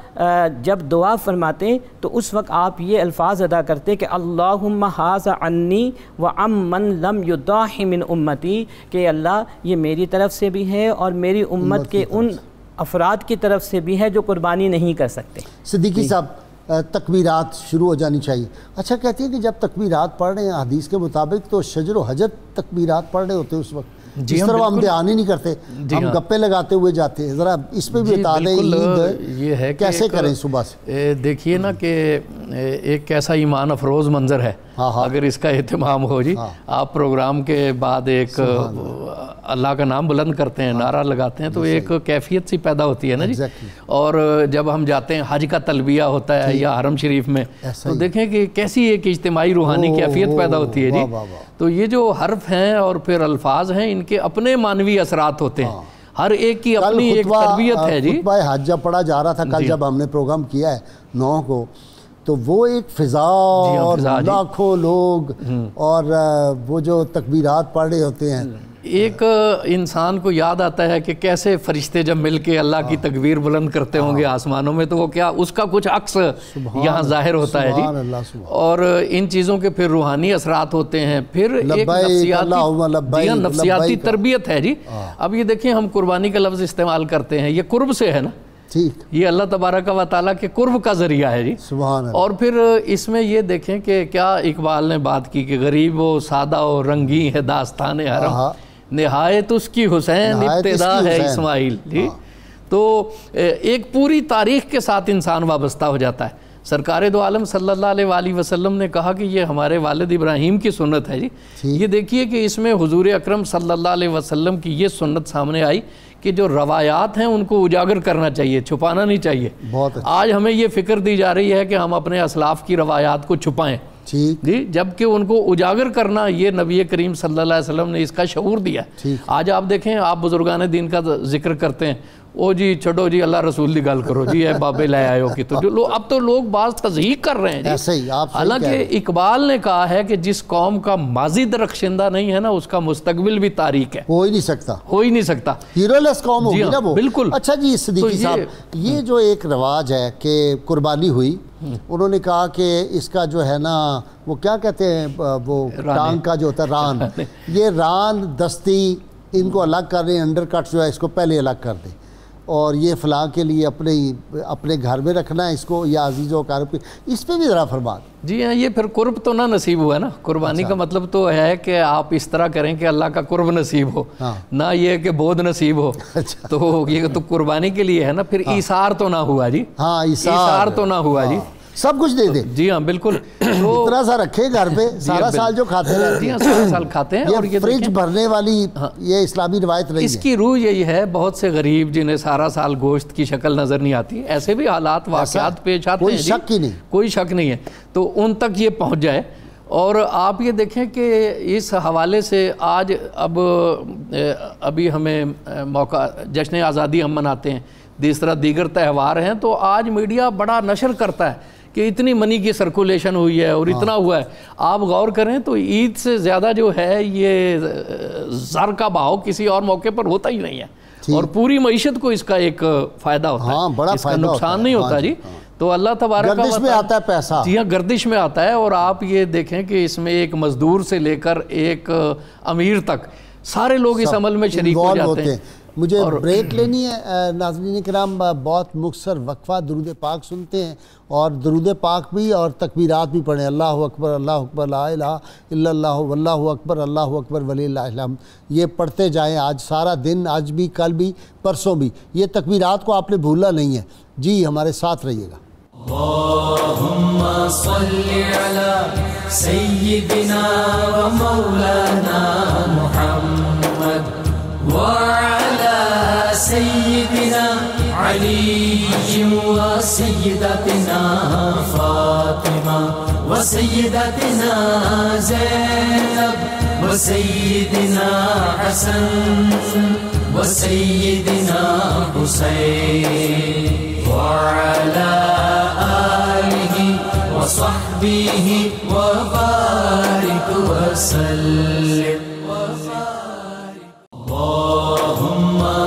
جب دعا فرماتے تو اس وقت آپ یہ الفاظ ادا کرتے کہ اللہم حاض عنی و من لم یداح من امتی کہ اللہ یہ میری طرف سے بھی ہے اور میری امت کے ان افراد کی طرف سے بھی ہے جو قربانی نہیں کر سکتے۔ صدیقی صاحب آ، تکبیرات شروع ہو جانی چاہیے۔ اچھا کہتی ہے کہ جب تکبیرات پڑھ رہے ہیں حدیث کے مطابق تو شجر و حجت تکبیرات پڑھ رہے ہوتے ہیں اس وقت۔ جی اس ہم طرح ہم دھیان ہی نہیں کرتے۔ جی ہم ہاں۔ گپے لگاتے ہوئے جاتے ہیں۔ ذرا اس پہ بھی جی، بتا دیں یہ ہے کہ کیسے کریں صبح سے؟ دیکھیے نا کہ ایک کیسا ایمان افروز منظر ہے۔ اگر اس کا اہتمام ہو جی ہاں۔ آپ پروگرام کے بعد ایک اللہ۔ کا نام بلند کرتے ہیں نعرہ لگاتے ہیں تو ایک کیفیت سی پیدا ہوتی ہے نا جی. اور جب ہم جاتے ہیں حج کا تلبیہ ہوتا ہے یا حرم شریف میں تو۔ دیکھیں کہ کیسی ایک اجتماعی روحانی کیفیت پیدا ہوتی ہے جی۔ تو یہ جو حرف ہیں اور پھر الفاظ ہیں ان کے اپنے مانوی اثرات ہوتے ہیں۔ ہر ایک کی اپنی ایک تربیت ہے جی۔ خطبہ حج جب پڑھا جا رہا تھا کل جب ہم نے پروگرام کیا ہے نو کو تو وہ ایک فضا ہاں، اور جی۔ لاکھوں لوگ اور وہ جو تکبیرات پڑھ رہے ہوتے ہیں۔ ایک انسان کو یاد آتا ہے کہ کیسے فرشتے جب مل کے اللہ کی تکبیر بلند کرتے ہوں گے آسمانوں میں تو وہ کیا اس کا کچھ عکس یہاں ظاہر ہوتا ہے جی۔ اور ان چیزوں کے پھر روحانی اثرات ہوتے ہیں۔ پھر ایک نفسیاتی جی ہاں، نفسیاتی۔ تربیت ہے جی۔ اب یہ دیکھیں ہم قربانی کا لفظ استعمال کرتے ہیں۔ یہ قرب سے ہے نا؟ ٹھیک۔ یہ اللہ تبارک و تعالیٰ کے قرب کا ذریعہ ہے جی۔ سبحان اللہ۔ اور پھر اس میں یہ دیکھیں کہ کیا اقبال نے بات کی کہ غریب و سادہ و رنگی ہے داستان حرم۔ ہاں۔ نہایت اس کی حسین ابتدا ہے۔ اسماعیل۔ جی۔ تو اے، ایک پوری تاریخ کے ساتھ انسان وابستہ ہو جاتا ہے۔ سرکار دو عالم صلی اللہ علیہ وآلہ وسلم نے کہا کہ یہ ہمارے والد ابراہیم کی سنت ہے جی۔ یہ دیکھیے کہ اس میں حضور اکرم صلی اللہ علیہ وسلم کی یہ سنت سامنے آئی۔ کہ جو روایات ہیں ان کو اجاگر کرنا چاہیے چھپانا نہیں چاہیے۔ بہت اچھا۔ آج ہمیں یہ فکر دی جا رہی ہے کہ ہم اپنے اسلاف کی روایات کو چھپائیں۔ جی جبکہ ان کو اجاگر کرنا یہ نبی کریم صلی اللہ علیہ وسلم نے اس کا شعور دیا۔ ہے۔ آج آپ دیکھیں آپ بزرگان دین کا ذکر کرتے ہیں۔ او جی چھڑو جی اللہ رسول دی گل کرو جی اے بابے لے آئے ہو کی تو جو اب تو لوگ بعض تضحیق کر رہے ہیں جی۔ ایسے ہی آپ حالانکہ اقبال نے کہا ہے کہ جس قوم کا ماضی درخشندہ نہیں ہے نا اس کا مستقبل بھی تاریخ ہے۔ ہو ہی نہیں سکتا۔ ہو ہی نہیں سکتا۔ ہیرو لیس قوم ہوگی جی ہاں، نا وہ۔ بالکل۔ اچھا جی صدیقی صاحب یہ جو ایک رواج ہے کہ قربانی ہوئی انہوں نے کہا کہ اس کا جو ہے نا وہ کیا کہتے ہیں وہ ٹانگ کا جو ہوتا ہے ران۔ یہ ران دستی ان کو الگ کر رہے ہیں انڈر کٹ جو ہے اس کو پہلے الگ کر دیں۔ اور یہ فلاں کے لیے اپنے اپنے گھر میں رکھنا ہے اس کو یا عزیز و کارب اس پہ بھی ذرا فرمان جی ہاں یہ پھر قرب تو نہ نصیب ہوا نا۔ قربانی اچھا۔ کا مطلب تو ہے کہ آپ اس طرح کریں کہ اللہ کا قرب نصیب ہو۔ ہاں۔ نہ یہ کہ بود نصیب ہو۔ اچھا۔ تو یہ تو قربانی کے لیے ہے نا۔ پھر ایثار تو نہ ہوا جی۔ ہاں ایثار۔ تو نہ ہوا جی۔ ہاں، سب کچھ دے دیں جی ہاں بالکل۔ اتنا سا رکھے گھر پہ سارا سال جو کھاتے رہتے جی ہیں ہاں سارا سال کھاتے ہیں اور یہ فریج بھرنے والی یہ اسلامی روایت اس ہے۔ کی روح یہی ہے بہت سے غریب جنہیں سارا سال گوشت کی شکل نظر نہیں آتی ایسے بھی حالات واقعات پیش آتے کوئی ہیں جی۔ شک ہی نہیں۔ کوئی شک نہیں ہے۔ تو ان تک یہ پہنچ جائے۔ اور آپ یہ دیکھیں کہ اس حوالے سے آج اب ابھی ہمیں موقع جشن آزادی ہم مناتے ہیں۔ جس طرح دیگر تہوار ہیں تو آج میڈیا بڑا نشر کرتا ہے۔ کہ اتنی منی کی سرکولیشن ہوئی ہے اور اتنا ہوا ہے۔ آپ غور کریں تو عید سے زیادہ جو ہے یہ زر کا بہاؤ کسی اور موقع پر ہوتا ہی نہیں ہے۔ اور پوری معیشت کو اس کا ایک فائدہ ہوتا ہاں، ہے بڑا اس کا نقصان۔ نہیں ہاں ہوتا جی، جی۔ تو اللہ تبارک گردش میں آتا ہے پیسہ۔ جی ہاں گردش میں آتا ہے اور آپ یہ دیکھیں کہ اس میں ایک مزدور سے لے کر ایک امیر تک سارے لوگ اس عمل میں شریک ہو جاتے ہیں۔ مجھے بریک لینی ہے ناظرین کرام بہت مختصر وقفہ درود پاک سنتے ہیں اور درود پاک بھی اور تکبیرات بھی پڑھیں۔ اللہ اکبر اللہ اکبر لا الہ الا اللہ واللہ اکبر اللہ اکبر ولی اللہ الحمد۔ یہ پڑھتے جائیں آج سارا دن آج بھی کل بھی پرسوں بھی۔ یہ تکبیرات کو آپ نے بھولنا نہیں ہے۔ جی ہمارے ساتھ رہیے گا۔ اللهم صل على سيدنا ومولانا محمد وعلى سيدنا علي وسيدتنا فاطمة وسيدتنا زينب وسيدنا حسن وسيدنا حسين وعلى آله وصحبه وبارك وسلم.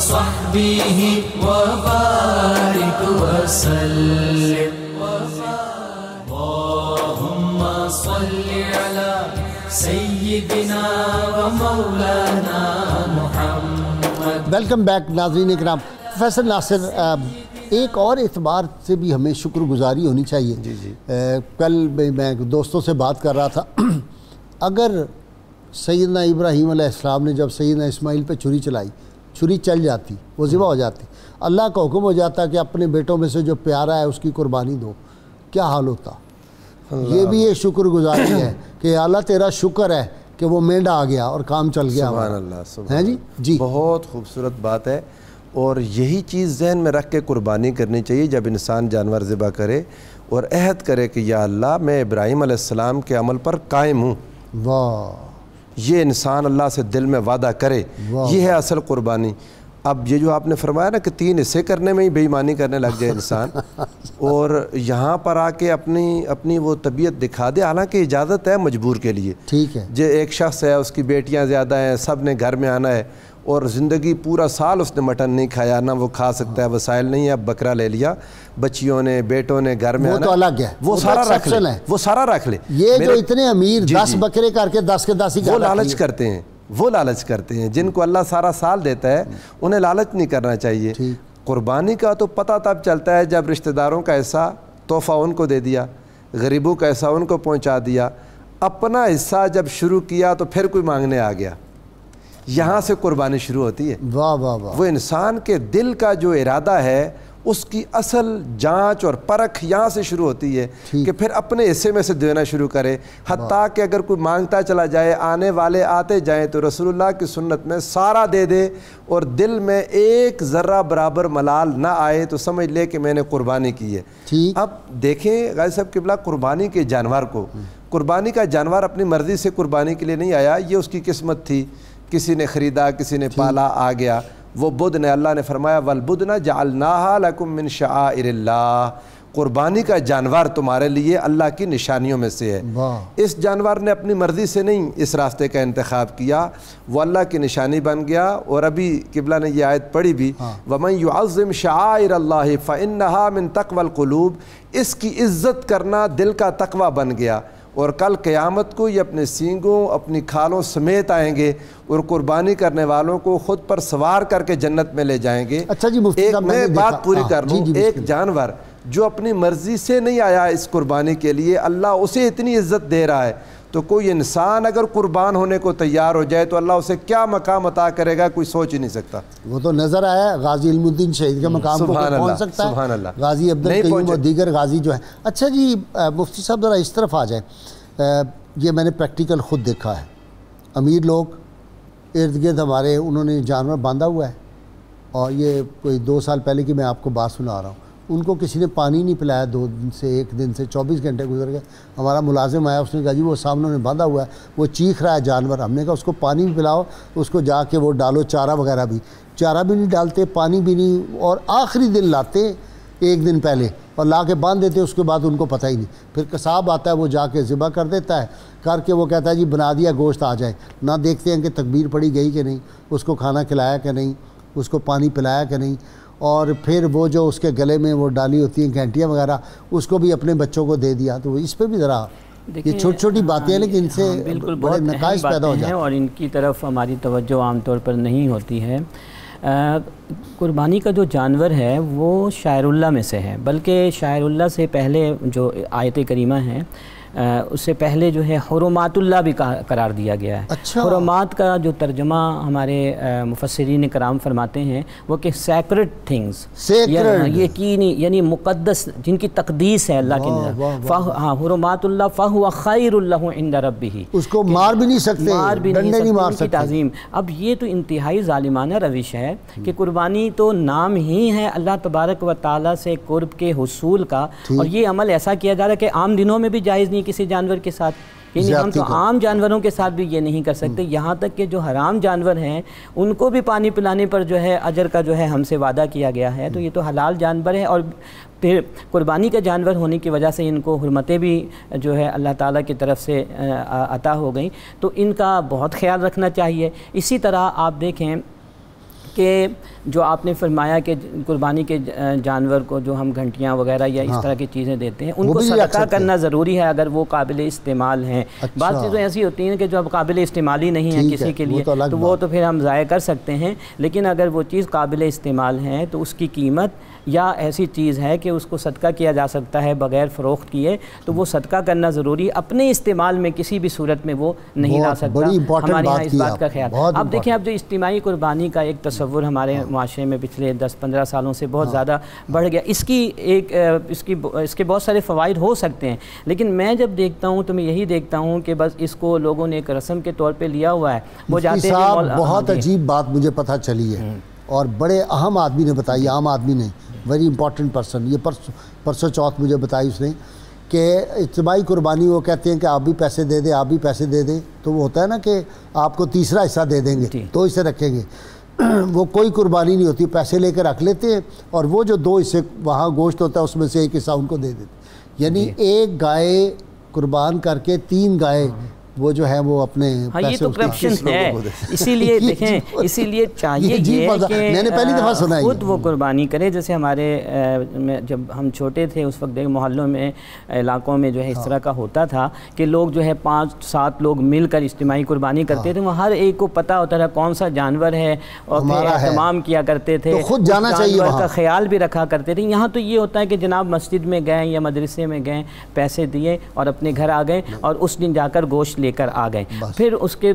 وصحبه وبارك وسلم. اللهم صل على سيدنا ومولانا محمد. ویلکم بیک ناظرین اکرام. پروفیسر ناصر ایک اور اعتبار سے بھی ہمیں شکر گزاری ہونی چاہیے۔ جی، جی۔ کل میں میں دوستوں سے بات کر رہا تھا۔ اگر سیدنا ابراہیم علیہ السلام نے جب سیدنا اسماعیل پہ چھری چلائی چھری چل جاتی وہ ذبح ہو جاتی۔ اللہ کا حکم ہو جاتا کہ اپنے بیٹوں میں سے جو پیارا ہے اس کی قربانی دو۔ کیا حال ہوتا؟ یہ بھی ایک شکر گزاری ہے کہ اللہ تیرا شکر ہے کہ وہ مینڈا آ گیا اور کام چل گیا۔ سبحان۔ اللہ سبحان جی؟ جی۔ بہت خوبصورت بات ہے اور یہی چیز ذہن میں رکھ کے قربانی کرنی چاہیے جب انسان جانور ذبح کرے اور عہد کرے کہ یا اللہ میں ابراہیم علیہ السلام کے عمل پر قائم ہوں۔ واہ۔ یہ انسان اللہ سے دل میں وعدہ کرے۔ یہ ہے اصل قربانی۔ اب یہ جو آپ نے فرمایا نا کہ تین حصے کرنے میں ہی بے ایمانی کرنے لگ جائے انسان اور یہاں پر آ کے اپنی اپنی وہ طبیعت دکھا دے حالانکہ اجازت ہے مجبور کے لیے۔ ٹھیک ہے۔ جو ایک شخص ہے اس کی بیٹیاں زیادہ ہیں سب نے گھر میں آنا ہے اور زندگی پورا سال اس نے مٹن نہیں کھایا نہ وہ کھا سکتا ہے وسائل نہیں ہے اب بکرا لے لیا۔ بچیوں نے بیٹوں نے گھر میں وہ تو الگ ہے۔ وہ سارا رکھ لے وہ سارا رکھ لے۔ یہ جو میرے- اتنے امیر جی، دس جی۔ بکرے کر کے دس کے دس ہی وہ لالچ کرتے ہیں وہ لالچ کرتے ہیں۔ جن کو اللہ سارا سال دیتا ہے انہیں لالچ نہیں کرنا چاہیے۔ قربانی کا تو پتہ تب چلتا ہے جب رشتہ داروں کا حصہ تحفہ ان کو دے دیا غریبوں کا حصہ ان کو پہنچا دیا۔ اپنا حصہ جب شروع کیا تو پھر کوئی مانگنے آ گیا۔ یہاں سے قربانی شروع ہوتی ہے۔ واہ واہ واہ۔ وہ انسان کے دل کا جو ارادہ ہے اس کی اصل جانچ اور پرکھ یہاں سے شروع ہوتی ہے۔ کہ پھر اپنے حصے میں سے دینا شروع کرے۔ حتیٰ کہ اگر کوئی مانگتا چلا جائے آنے والے آتے جائیں تو رسول اللہ کی سنت میں سارا دے دے اور دل میں ایک ذرہ برابر ملال نہ آئے تو سمجھ لے کہ میں نے قربانی کی ہے۔ اب دیکھیں غازی صاحب قبلہ قربانی کے جانور کو۔ قربانی کا جانور اپنی مرضی سے قربانی کے لیے نہیں آیا یہ اس کی قسمت تھی۔ کسی نے خریدا کسی نے پالا آ گیا۔ وہ بدھ نے اللہ نے فرمایا والبدن جعلناہا لکم من شعائر اللہ۔ قربانی کا جانور تمہارے لیے اللہ کی نشانیوں میں سے ہے۔ اس جانور نے اپنی مرضی سے نہیں اس راستے کا انتخاب کیا۔ وہ اللہ کی نشانی بن گیا۔ اور ابھی قبلہ نے یہ آیت پڑھی بھی وَمَن يُعَظِّمْ شَعَائِرَ اللَّهِ فَإِنَّهَا مِن تَقْوَى الْقُلُوب اس کی عزت کرنا دل کا تقوی بن گیا۔ اور کل قیامت کو یہ اپنے سینگوں اپنی کھالوں سمیت آئیں گے اور قربانی کرنے والوں کو خود پر سوار کر کے جنت میں لے جائیں گے۔ اچھا جی مفتی ایک صاحب میں بات پوری ہاں، کر جی، لوں۔ جی، ایک جانور جو اپنی مرضی سے نہیں آیا اس قربانی کے لیے اللہ اسے اتنی عزت دے رہا ہے۔ تو کوئی انسان اگر قربان ہونے کو تیار ہو جائے تو اللہ اسے کیا مقام عطا کرے گا؟ کوئی سوچ ہی نہیں سکتا۔ وہ تو نظر آیا غازی علم الدین شہید کے مقام کو سبحان پہنچ اللہ، سکتا ہے؟ سبحان اللہ۔ غازی عبد نہیں القیوم پہنچے۔ اور دیگر غازی جو ہے اچھا جی مفتی صاحب ذرا اس طرف آ جائیں۔ یہ میں نے پریکٹیکل خود دیکھا ہے۔ امیر لوگ ارد گرد ہمارے انہوں نے جانور باندھا ہوا ہے۔ اور یہ کوئی دو سال پہلے کی میں آپ کو بات سنا رہا ہوں۔ ان کو کسی نے پانی نہیں پلایا، دو دن سے، ایک دن سے، چوبیس گھنٹے گزر گئے۔ ہمارا ملازم آیا، اس نے کہا جی وہ سامنے نے باندھا ہوا ہے، وہ چیخ رہا ہے جانور۔ ہم نے کہا، اس کو پانی بھی پلاؤ، اس کو جا کے وہ ڈالو، چارہ وغیرہ بھی۔ چارہ بھی نہیں ڈالتے، پانی بھی نہیں۔ اور آخری دن لاتے، ایک دن پہلے۔ اور لا کے باندھ دیتے، اس کے بعد ان کو پتہ ہی نہیں۔ پھر کساب آتا ہے، وہ جا کے ذبح کر دیتا ہے، کر کے وہ کہتا ہے جی بنا دیا، گوشت آ جائے۔ نہ دیکھتے ہیں کہ تکبیر پڑی گئی کہ نہیں، اس کو کھانا کھلایا کہ نہیں، اس کو پانی پلایا کہ نہیں۔ اور پھر وہ جو اس کے گلے میں وہ ڈالی ہوتی ہیں گھنٹیاں وغیرہ اس کو بھی اپنے بچوں کو دے دیا۔ تو اس پہ بھی ذرا یہ چھوٹی چھوٹی باتیں ہیں لیکن ان سے ہاں، بالکل بڑے نقائص اہم پیدا ہو جاتے ہیں۔ اور ان کی طرف ہماری توجہ عام طور پر نہیں ہوتی ہے۔ قربانی کا جو جانور ہے وہ شاعر اللہ میں سے ہے بلکہ شاعر اللہ سے پہلے جو آیت کریمہ ہیں اس سے پہلے جو ہے حرمات اللہ بھی قرار دیا گیا ہے۔ اچھا۔ حرمات کا جو ترجمہ ہمارے مفسرین کرام فرماتے ہیں وہ کہ سیکرڈ تھنگز۔ یقینی یعنی مقدس جن کی تقدیس ہے اللہ کی واہ، نظر۔ ہاں حرمات اللہ فہو خیر اللہ عند ربہ اس کو مار بھی نہیں سکتے مار بھی نہیں سکتے مار کی تعظیم۔ اب یہ تو انتہائی ظالمانہ روش ہے کہ قربانی تو نام ہی ہے اللہ تبارک و تعالیٰ سے قرب کے حصول کا۔ اور یہ عمل ایسا کیا جا رہا ہے کہ عام دنوں میں بھی جائز نہیں کسی جانور کے ساتھ یعنی ہم تو۔ عام جانوروں کے ساتھ بھی یہ نہیں کر سکتے۔ یہاں تک کہ جو حرام جانور ہیں ان کو بھی پانی پلانے پر جو ہے اجر کا جو ہے ہم سے وعدہ کیا گیا ہے۔ تو یہ تو حلال جانور ہے اور پھر قربانی کا جانور ہونے کی وجہ سے ان کو حرمتیں بھی جو ہے اللہ تعالیٰ کی طرف سے عطا ہو گئیں۔ تو ان کا بہت خیال رکھنا چاہیے۔ اسی طرح آپ دیکھیں کہ جو آپ نے فرمایا کہ قربانی کے جانور کو جو ہم گھنٹیاں وغیرہ یا اس طرح کی چیزیں دیتے ہیں ان کو صدقہ ہیں۔ کرنا ضروری ہے اگر وہ قابل استعمال ہیں بعض اچھا۔ چیزیں ایسی ہوتی ہیں کہ جو اب قابل استعمال ہی نہیں ہے، کسی کے لیے تو وہ تو پھر ہم ضائع کر سکتے ہیں لیکن اگر وہ چیز قابل استعمال ہے تو اس کی قیمت یا ایسی چیز ہے کہ اس کو صدقہ کیا جا سکتا ہے بغیر فروخت کیے تو وہ صدقہ کرنا ضروری اپنے استعمال میں کسی بھی صورت میں وہ نہیں لا سکتا۔ ہمارے یہاں اس بات کا خیال۔ اب دیکھیں۔ اب جو اجتماعی قربانی کا ایک تصور ہمارے معاشرے میں پچھلے دس پندرہ سالوں سے بہت زیادہ بڑھ گیا۔ اس کی ایک اس کی اس کے بہت سارے فوائد ہو سکتے ہیں لیکن میں جب دیکھتا ہوں تو میں یہی دیکھتا ہوں کہ بس اس کو لوگوں نے ایک رسم کے طور پہ لیا ہوا ہے۔ وہ جاتے ہیں ہاں بہت جی۔ عجیب بات مجھے پتہ چلی ہے۔ اور بڑے اہم آدمی نے بتائی عام آدمی نے ویری امپورٹنٹ پرسن یہ پرسوں پرسوں چوتھ مجھے بتائی اس نے کہ اجتماعی قربانی وہ کہتے ہیں کہ آپ بھی پیسے دے دیں آپ بھی پیسے دے دیں تو وہ ہوتا ہے نا کہ آپ کو تیسرا حصہ دے دیں گے جی۔ دو حصے رکھیں گے وہ کوئی قربانی نہیں ہوتی پیسے لے کے رکھ لیتے ہیں اور وہ جو دو حصے وہاں گوشت ہوتا ہے اس میں سے ایک حصہ ان کو دے دیتے یعنی جی۔ ایک گائے قربان کر کے تین گائے وہ جو ہے وہ اپنے ہاں یہ تو کرپشن ہے اسی لیے دیکھیں عجیب- اسی لیے چاہیے یہ بات- کہ میں نے پہلی دفعہ سنا ہے خود۔ وہ قربانی کرے جیسے ہمارے جب ہم چھوٹے تھے اس وقت دیکھ محلوں میں علاقوں میں جو ہے اس ہاں۔ طرح کا ہوتا تھا کہ لوگ جو ہے پانچ سات لوگ مل کر اجتماعی قربانی کرتے تھے وہ ہر ایک کو پتہ ہوتا تھا کون سا جانور ہے اور پھر۔ اہتمام کیا کرتے تھے خود جانا چاہیے جانور وہاں۔ کا خیال بھی رکھا کرتے تھے یہاں تو یہ ہوتا ہے کہ جناب مسجد میں گئے یا مدرسے میں گئے پیسے دیے اور اپنے گھر آ گئے اور اس دن جا کر گوشت لے کر آ گئے۔ پھر اس کے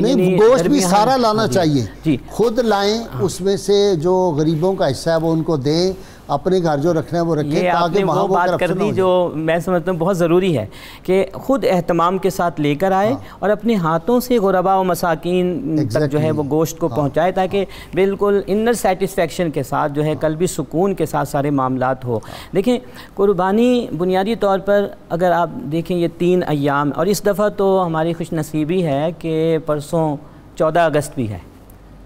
یعنی گوشت بھی سارا لانا جی، چاہیے۔ جی۔ خود لائیں اس میں سے جو غریبوں کا حصہ ہے وہ ان کو دیں۔ اپنے گھر جو رکھنا ہے وہ رکھیں تاکہ وہاں وہ بات کر دی جو میں سمجھتا ہوں بہت ضروری ہے کہ خود اہتمام کے ساتھ لے کر آئے اور اپنے ہاتھوں سے غربا و مساکین تک جو ہے وہ. گوشت کو پہنچائے تاکہ بالکل انر سیٹسفیکشن کے ساتھ جو ہے قلبی سکون کے ساتھ سارے معاملات ہو۔ دیکھیں قربانی بنیادی طور پر اگر آپ دیکھیں یہ تین ایام اور اس دفعہ تو ہماری خوش نصیبی ہے کہ پرسوں چودہ اگست بھی ہے۔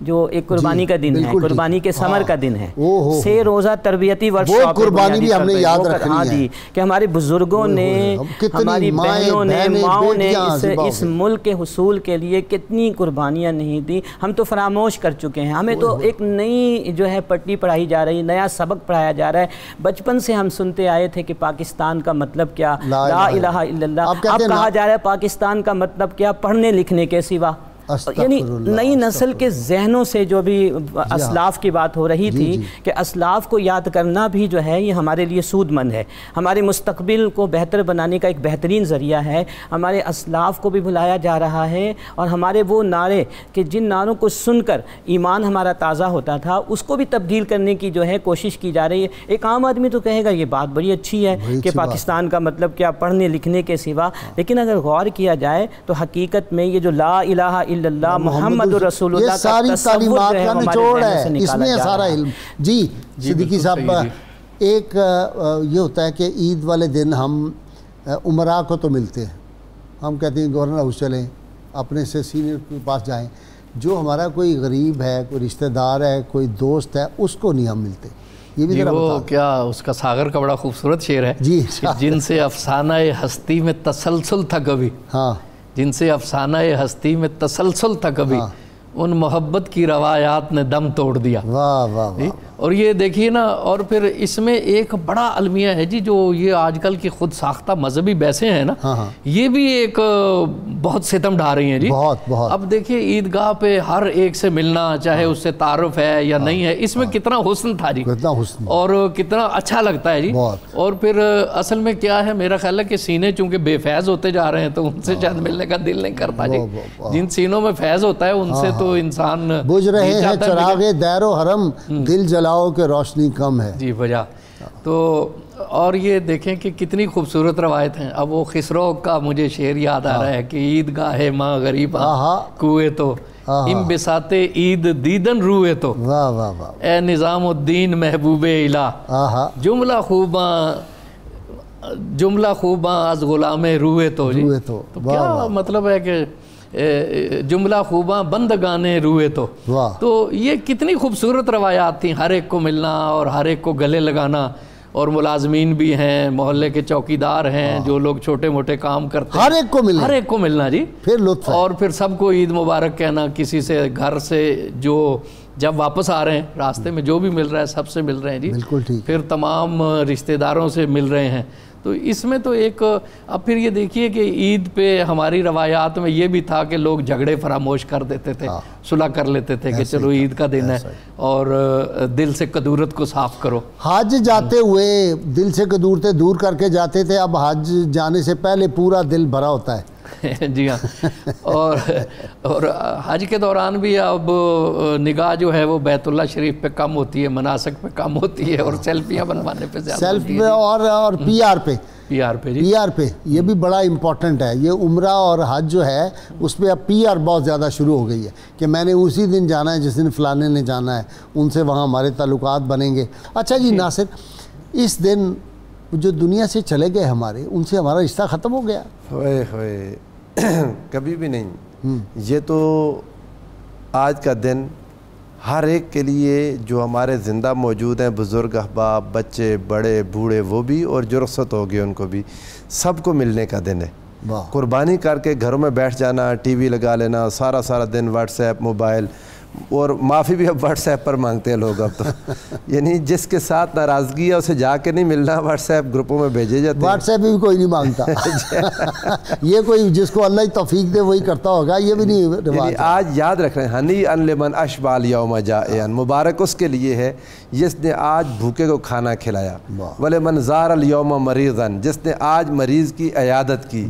جو ایک قربانی کا دن ہے ٹھیک قربانی کے ہے۔ سمر ہاں۔ کا دن ہے۔ سے روزہ تربیتی ورک وہ قربانی بھی ہم نے یاد رکھنی ہاں ہے۔ جی کہ ہمارے بزرگوں نے ہماری بہنوں نے ماؤں نے اس۔ ملک کے حصول کے لیے کتنی قربانیاں نہیں دی ہم تو فراموش کر چکے ہیں ہمیں تو ایک نئی جو ہے پٹی پڑھائی جا رہی نیا سبق پڑھایا جا رہا ہے بچپن سے ہم سنتے آئے تھے کہ پاکستان کا مطلب کیا لا الہ الا اللہ اب کہا جا رہا ہے پاکستان کا مطلب کیا پڑھنے لکھنے کے سوا یعنی نئی نسل کے ذہنوں سے جو بھی اسلاف کی بات ہو رہی جی، تھی جی۔ کہ اسلاف کو یاد کرنا بھی جو ہے یہ ہمارے لیے سود مند ہے۔ ہمارے مستقبل کو بہتر بنانے کا ایک بہترین ذریعہ ہے۔ ہمارے اسلاف کو بھی بھلایا جا رہا ہے۔ اور ہمارے وہ نعرے کہ جن نعروں کو سن کر ایمان ہمارا تازہ ہوتا تھا اس کو بھی تبدیل کرنے کی جو ہے کوشش کی جا رہی ہے۔ ایک عام آدمی تو کہے گا یہ بات بڑی اچھی ہے کہ پاکستان کا مطلب کیا پڑھنے لکھنے کے سوا۔ لیکن اگر غور کیا جائے تو حقیقت میں یہ جو لا الہ الا اللہ محمد رسول اللہ یہ ساری تعلیمات کا نچوڑ ہے اس میں سارا۔ علم۔ جی صدیقی بالکل صاحب صحیح ایک یہ ہوتا ہے کہ عید والے دن ہم آ، عمرا کو تو ملتے ہیں۔ ہم کہتے ہیں گورنر ہاؤس چلیں اپنے سے سینئر کے پاس جائیں۔ جو ہمارا کوئی غریب ہے کوئی رشتہ دار ہے کوئی دوست ہے اس کو نہیں ہم ملتے۔ یہ بھی جی وہ۔ کیا اس کا ساغر کا بڑا خوبصورت شعر ہے جی۔ جن سے افسانہ ہستی میں تسلسل تھا کبھی۔ ہاں۔ جن سے افسانہ ہستی میں تسلسل تھا کبھی ہاں۔ ان محبت کی روایات نے دم توڑ دیا۔ واہ واہ جی؟ واہ۔ اور یہ دیکھیے نا اور پھر اس میں ایک بڑا المیہ ہے جی جو یہ آج کل کی خود ساختہ مذہبی بیسے ہیں نا ہاں ہاں۔ یہ بھی ایک بہت ستم ڈھا رہی ہیں جی۔ بہت بہت۔ اب دیکھیے عیدگاہ پہ ہر ایک سے ملنا چاہے اس سے تعارف ہے یا نہیں ہے اس میں کتنا حسن تھا جی۔ کتنا حسن۔ اور کتنا اچھا لگتا ہے جی۔ بہت۔ اور پھر اصل میں کیا ہے میرا خیال ہے کہ سینے چونکہ بے فیض ہوتے جا رہے ہیں تو ان سے شاید ملنے کا دل نہیں کرتا جی۔ جن سینوں میں فیض ہوتا ہے ان سے تو انسان بجھ رہے ہیں چراغ دیر و حرم دل جلاؤ کہ روشنی کم ہے۔ جی وجہ تو اور یہ دیکھیں کہ کتنی خوبصورت روایت ہیں۔ اب وہ خسرو کا مجھے شعر یاد آ رہا ہے کہ عید گاہ ماں غریب آہا۔ کوئے تو۔ ام بساتے عید دیدن روئے تو۔ واہ واہ واہ۔ اے نظام الدین محبوب الہ۔ جملہ خوباں جملہ خوباں از غلام روئے تو۔ جی۔ تو، کیا۔ مطلب ہے کہ جملہ خوباں بندگانے روئے تو۔ تو یہ کتنی خوبصورت روایات تھیں ہر ایک کو ملنا اور ہر ایک کو گلے لگانا۔ اور ملازمین بھی ہیں محلے کے چوکیدار ہیں جو لوگ چھوٹے موٹے کام کرتے ہیں۔ ہر ایک کو ملنا ہر ایک کو ملنا جی۔ پھر لطف اور پھر سب کو عید مبارک کہنا کسی سے گھر سے جو جب واپس آ رہے ہیں راستے میں جو بھی مل رہا ہے سب سے مل رہے ہیں جی۔ بالکل ٹھیک۔ پھر تمام رشتہ داروں سے مل رہے ہیں۔ تو اس میں تو ایک اب پھر یہ دیکھیے کہ عید پہ ہماری روایات میں یہ بھی تھا کہ لوگ جھگڑے فراموش کر دیتے تھے صلح کر لیتے تھے کہ چلو عید کا دن ہے اور دل سے قدورت کو صاف کرو۔ حج جاتے ہوئے دل سے قدورتیں دور کر کے جاتے تھے اب حج جانے سے پہلے پورا دل بھرا ہوتا ہے۔ جی ہاں۔ اور اور حج کے دوران بھی اب نگاہ جو ہے وہ بیت اللہ شریف پہ کم ہوتی ہے مناسک پہ کم ہوتی ہے اور سیلفیاں بنوانے پہ زیادہ سیلف پہ اور اور پی آر پہ۔ پی آر پہ جی۔ پی آر پہ۔ یہ بھی بڑا امپورٹنٹ ہے۔ یہ عمرہ اور حج جو ہے اس پہ اب پی آر بہت زیادہ شروع ہو گئی ہے کہ میں نے اسی دن جانا ہے جس دن فلانے نے جانا ہے ان سے وہاں ہمارے تعلقات بنیں گے۔ اچھا جی۔ ناصر اس دن جو دنیا سے چلے گئے ہمارے ان سے ہمارا رشتہ ختم ہو گیا۔ ہوئے ہوئے۔ کبھی بھی نہیں۔ یہ تو آج کا دن ہر ایک کے لیے جو ہمارے زندہ موجود ہیں بزرگ احباب بچے بڑے بوڑھے وہ بھی اور جو رخصت ہو گئے ان کو بھی سب کو ملنے کا دن ہے۔ قربانی کر کے گھروں میں بیٹھ جانا ٹی وی لگا لینا سارا سارا دن واٹس ایپ موبائل اور معافی بھی اب واٹس ایپ پر مانگتے ہیں لوگ اب تو۔ یعنی جس کے ساتھ ناراضگی ہے اسے جا کے نہیں ملنا واٹس ایپ گروپوں میں بھیجے جاتے ہیں۔ واٹس ایپ بھی کوئی نہیں مانگتا۔ یہ کوئی جس کو اللہ ہی توفیق دے وہی کرتا ہوگا یہ بھی نہیں رواج یعنی آج یاد رکھ رہے ہیں ہنی ان لمن اشبال یوم جائعن مبارک اس کے لیے ہے جس نے آج بھوکے کو کھانا کھلایا۔ واہ۔ ولے منظار الیوم مریضن جس نے آج مریض کی عیادت کی۔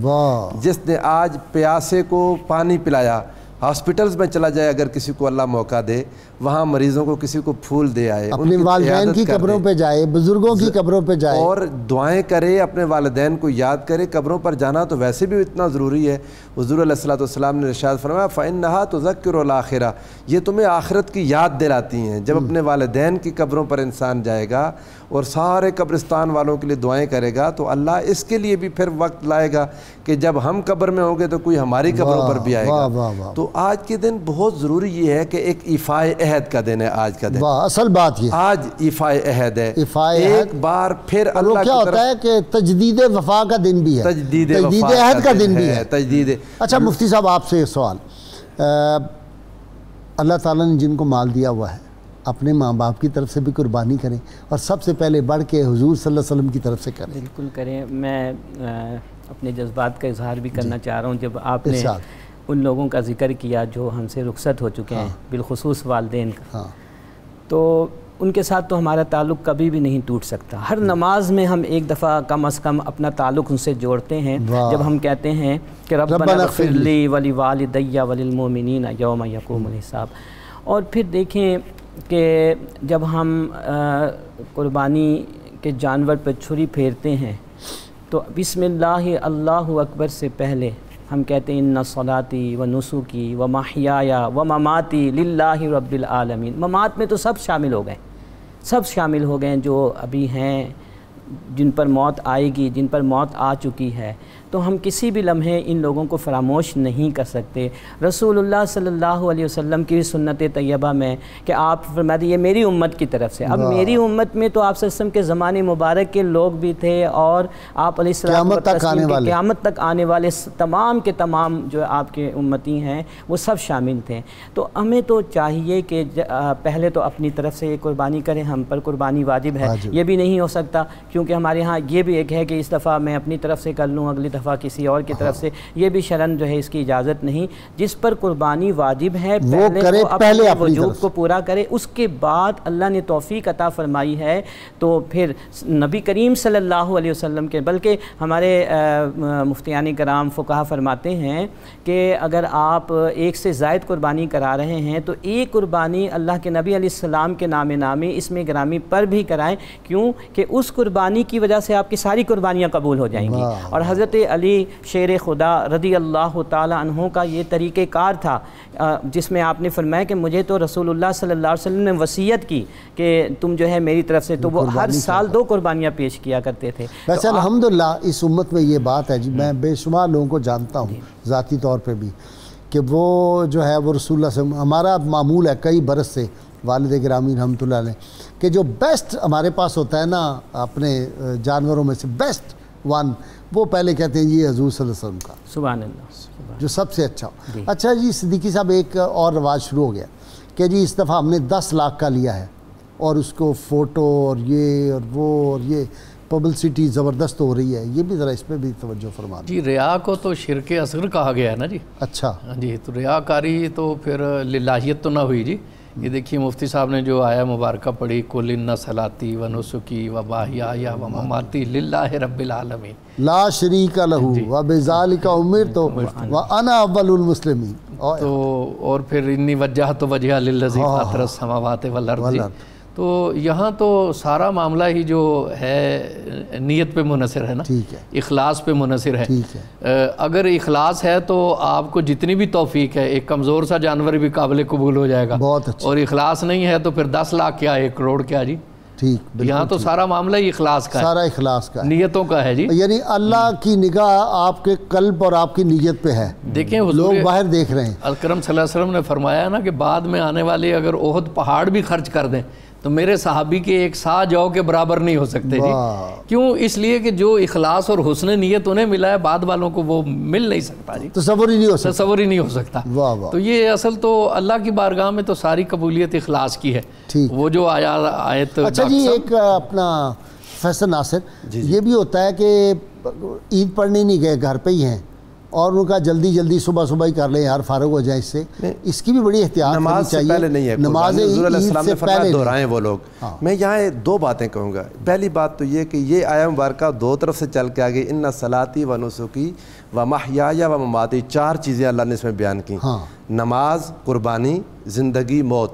جس نے آج پیاسے کو پانی پلایا۔ ہاسپٹلز میں چلا جائے اگر کسی کو اللہ موقع دے وہاں مریضوں کو کسی کو پھول دے آئے اپنے والدین کی قبروں۔ پہ جائے بزرگوں کی قبروں پہ جائے۔ اور دعائیں کرے اپنے والدین کو یاد کرے قبروں پر جانا تو ویسے بھی اتنا ضروری ہے۔ حضور علیہ الصلوۃ والسلام نے رشاد فرمایا فَإِنَّهَا نہا تو ذکر الآخرہ یہ تمہیں آخرت کی یاد دلاتی ہیں۔ جب اپنے والدین کی قبروں پر انسان جائے گا اور سارے قبرستان والوں کے لیے دعائیں کرے گا تو اللہ اس کے لیے بھی پھر وقت لائے گا کہ جب ہم قبر میں ہوں گے تو کوئی ہماری قبروں پر بھی آئے گا۔ تو آج کے دن بہت ضروری یہ ہے کہ ایک ایفائے عہد کا دن ہے آج کا دن۔ اصل بات یہ۔ آج ایفائے عہد ہے۔ ایک۔ بار پھر اللہ کیا کی ہوتا ہے کہ تجدید وفا کا دن بھی ہے۔ تجدید عہد کا دن بھی ہے تجدید۔ اچھا مفتی صاحب آپ سے ایک سوال۔ اللہ تعالیٰ نے جن کو مال دیا ہوا ہے اپنے ماں باپ کی طرف سے بھی قربانی کریں اور سب سے پہلے بڑھ کے حضور صلی اللہ علیہ وسلم کی طرف سے کریں۔ بالکل کریں۔ میں اپنے جذبات کا اظہار بھی کرنا چاہ رہا ہوں۔ جب آپ نے۔ ان لوگوں کا ذکر کیا جو ہم سے رخصت ہو چکے ہیں بالخصوص والدین کا۔ ہاں۔ تو ان کے ساتھ تو ہمارا تعلق کبھی بھی نہیں ٹوٹ سکتا۔ ہر نماز میں ہم ایک دفعہ کم از کم اپنا تعلق ان سے جوڑتے ہیں۔ جب ہم کہتے ہیں کہ ربنا اغفر لی ولی والدیہ وللمؤمنین یوم یقوم الحساب۔ اور پھر دیکھیں کہ جب ہم قربانی کے جانور پہ چھری پھیرتے ہیں، تو بسم اللہ اللہ اکبر سے پہلے ہم کہتے ہیں، ان صلاتی و نسخی و محیا و مماتی للہ رب العالمین ممات میں تو سب شامل ہو گئے، سب شامل ہو گئے جو ابھی ہیں، جن پر موت آئے گی، جن پر موت آ چکی ہے۔ تو ہم کسی بھی لمحے ان لوگوں کو فراموش نہیں کر سکتے۔ رسول اللہ صلی اللہ علیہ وسلم کی سنت طیبہ میں کہ آپ فرماتے یہ میری امت کی طرف سے۔ اب میری امت میں تو آپ صلی اللہ علیہ وسلم کے زمانے مبارک کے لوگ بھی تھے اور آپ علیہ السلام قیامت تک آنے والے۔ قیامت تک آنے والے تمام کے تمام جو آپ کے امتی ہیں وہ سب شامل تھے۔ تو ہمیں تو چاہیے کہ پہلے تو اپنی طرف سے یہ قربانی کریں۔ ہم پر قربانی واجب ہے۔ یہ بھی نہیں ہو سکتا کیونکہ ہمارے ہاں یہ بھی ایک ہے کہ اس دفعہ میں اپنی طرف سے کر لوں اگلی دفعہ کسی اور کی طرف سے یہ بھی شرن جو ہے اس کی اجازت نہیں۔ جس پر قربانی واجب ہے وہ پہلے پہلے اپنی وجوب۔ کو پورا کرے۔ اس کے بعد اللہ نے توفیق عطا فرمائی ہے۔ تو پھر نبی کریم صلی اللہ علیہ وسلم کے بلکہ ہمارے مفتیان کرام فقہ فرماتے ہیں کہ اگر آپ ایک سے زائد قربانی کرا رہے ہیں تو ایک قربانی اللہ کے نبی علیہ السلام کے نام نامی اس میں گرامی پر بھی کرائیں۔ کیوں؟ کہ اس قربانی کی وجہ سے آپ کی ساری قربانیاں قبول ہو جائیں گی۔ اور حضرت علی شیر خدا رضی اللہ تعالی عنہ کا یہ طریقہ کار تھا۔ جس میں آپ نے فرمایا کہ مجھے تو رسول اللہ صلی اللہ علیہ وسلم نے وصیت کی کہ تم جو ہے میری طرف سے تو وہ ہر سال دو قربانیاں پیش کیا کرتے تھے۔ ویسے الحمدللہ اس امت میں یہ بات ہے جی میں بے شمار لوگوں کو جانتا ہوں۔ ذاتی طور پہ بھی کہ وہ جو ہے وہ رسول اللہ سے ہمارا معمول ہے کئی برس سے والد گرامی رحمۃ اللہ علیہ کہ جو بیسٹ ہمارے پاس ہوتا ہے نا اپنے جانوروں میں سے بیسٹ ون وہ پہلے کہتے ہیں یہ حضور صلی اللہ علیہ وسلم کا۔ سبحان اللہ سبحان جو سب سے اچھا۔ ہو اچھا جی صدیقی صاحب ایک اور رواج شروع ہو گیا کہ جی اس دفعہ ہم نے دس لاکھ کا لیا ہے اور اس کو فوٹو اور یہ اور وہ اور یہ۔ پبلسٹی زبردست ہو رہی ہے یہ بھی ذرا اس پہ بھی توجہ فرما دیں۔ جی ریا کو تو شرک اصغر کہا گیا ہے نا جی۔ اچھا۔ ہاں جی تو ریاکاری تو پھر للہیت تو نہ ہوئی جی۔ یہ دیکھیے مفتی صاحب نے جو آیا مبارکہ پڑھی کل ان صلاتی و نسکی و باہیا و مماتی للہ رب العالمین۔ لا شریک لہو جی۔ و بذالک امر تو و انا اول المسلمین۔ تو اور پھر انی وجہ تو وجہ للذی ہاں، فاطر السماوات والارض۔ تو یہاں تو سارا معاملہ ہی جو ہے نیت پہ منحصر ہے نا؟ ٹھیک ہے۔ اخلاص پہ منحصر ہے۔ ٹھیک ہے۔ اے، اگر اخلاص ہے تو آپ کو جتنی بھی توفیق ہے ایک کمزور سا جانور بھی قابل قبول ہو جائے گا۔ بہت اچھا۔ اور اخلاص نہیں ہے تو پھر دس لاکھ کیا ایک کروڑ کیا جی؟ ٹھیک یہاں تو سارا معاملہ ہی اخلاص کا ہے۔ سارا اخلاص کا ہے۔ نیتوں کا ہے جی۔ یعنی اللہ کی نگاہ آپ کے قلب اور آپ کی نیت پہ ہے۔ دیکھیں لوگ باہر دیکھ رہے ہیں۔ اکرم صلی اللہ علیہ وسلم نے فرمایا نا کہ بعد میں آنے والے اگر عہد پہاڑ بھی خرچ کر دیں تو میرے صحابی کے ایک سا جاؤ کے برابر نہیں ہو سکتے جی۔ کیوں؟ اس لیے کہ جو اخلاص اور حسن نیت انہیں ملا ہے بعد والوں کو وہ مل نہیں سکتا جی۔ تصور ہی نہیں ہو سکتا۔ تصور ہی نہیں ہو سکتا۔ تو یہ اصل تو اللہ کی بارگاہ میں تو ساری قبولیت اخلاص کی ہے۔ وہ جو آیا آیت اچھا جی ایک اپنا فیصل ناصر۔ جی، یہ بھی ہوتا ہے کہ عید پڑھنے نہیں گئے گھر پہ ہی ہیں۔ اور ان کا جلدی جلدی صبح صبح ہی کر لیں یار فارغ ہو جائیں اس سے۔ اس کی بھی بڑی احتیاط نماز سے چاہیے۔ پہلے نہیں ہے نماز حضور علیہ السلام نے فرمایا۔ دہرائیں وہ لوگ۔ ہاں۔ میں یہاں دو باتیں کہوں گا۔ پہلی بات تو یہ کہ یہ آیا مبارکہ دو طرف سے چل کے آگئی۔ ان صلاتی و نسخی و محیا و مماتی چار چیزیں اللہ نے اس میں بیان کی ہاں۔ نماز قربانی زندگی موت۔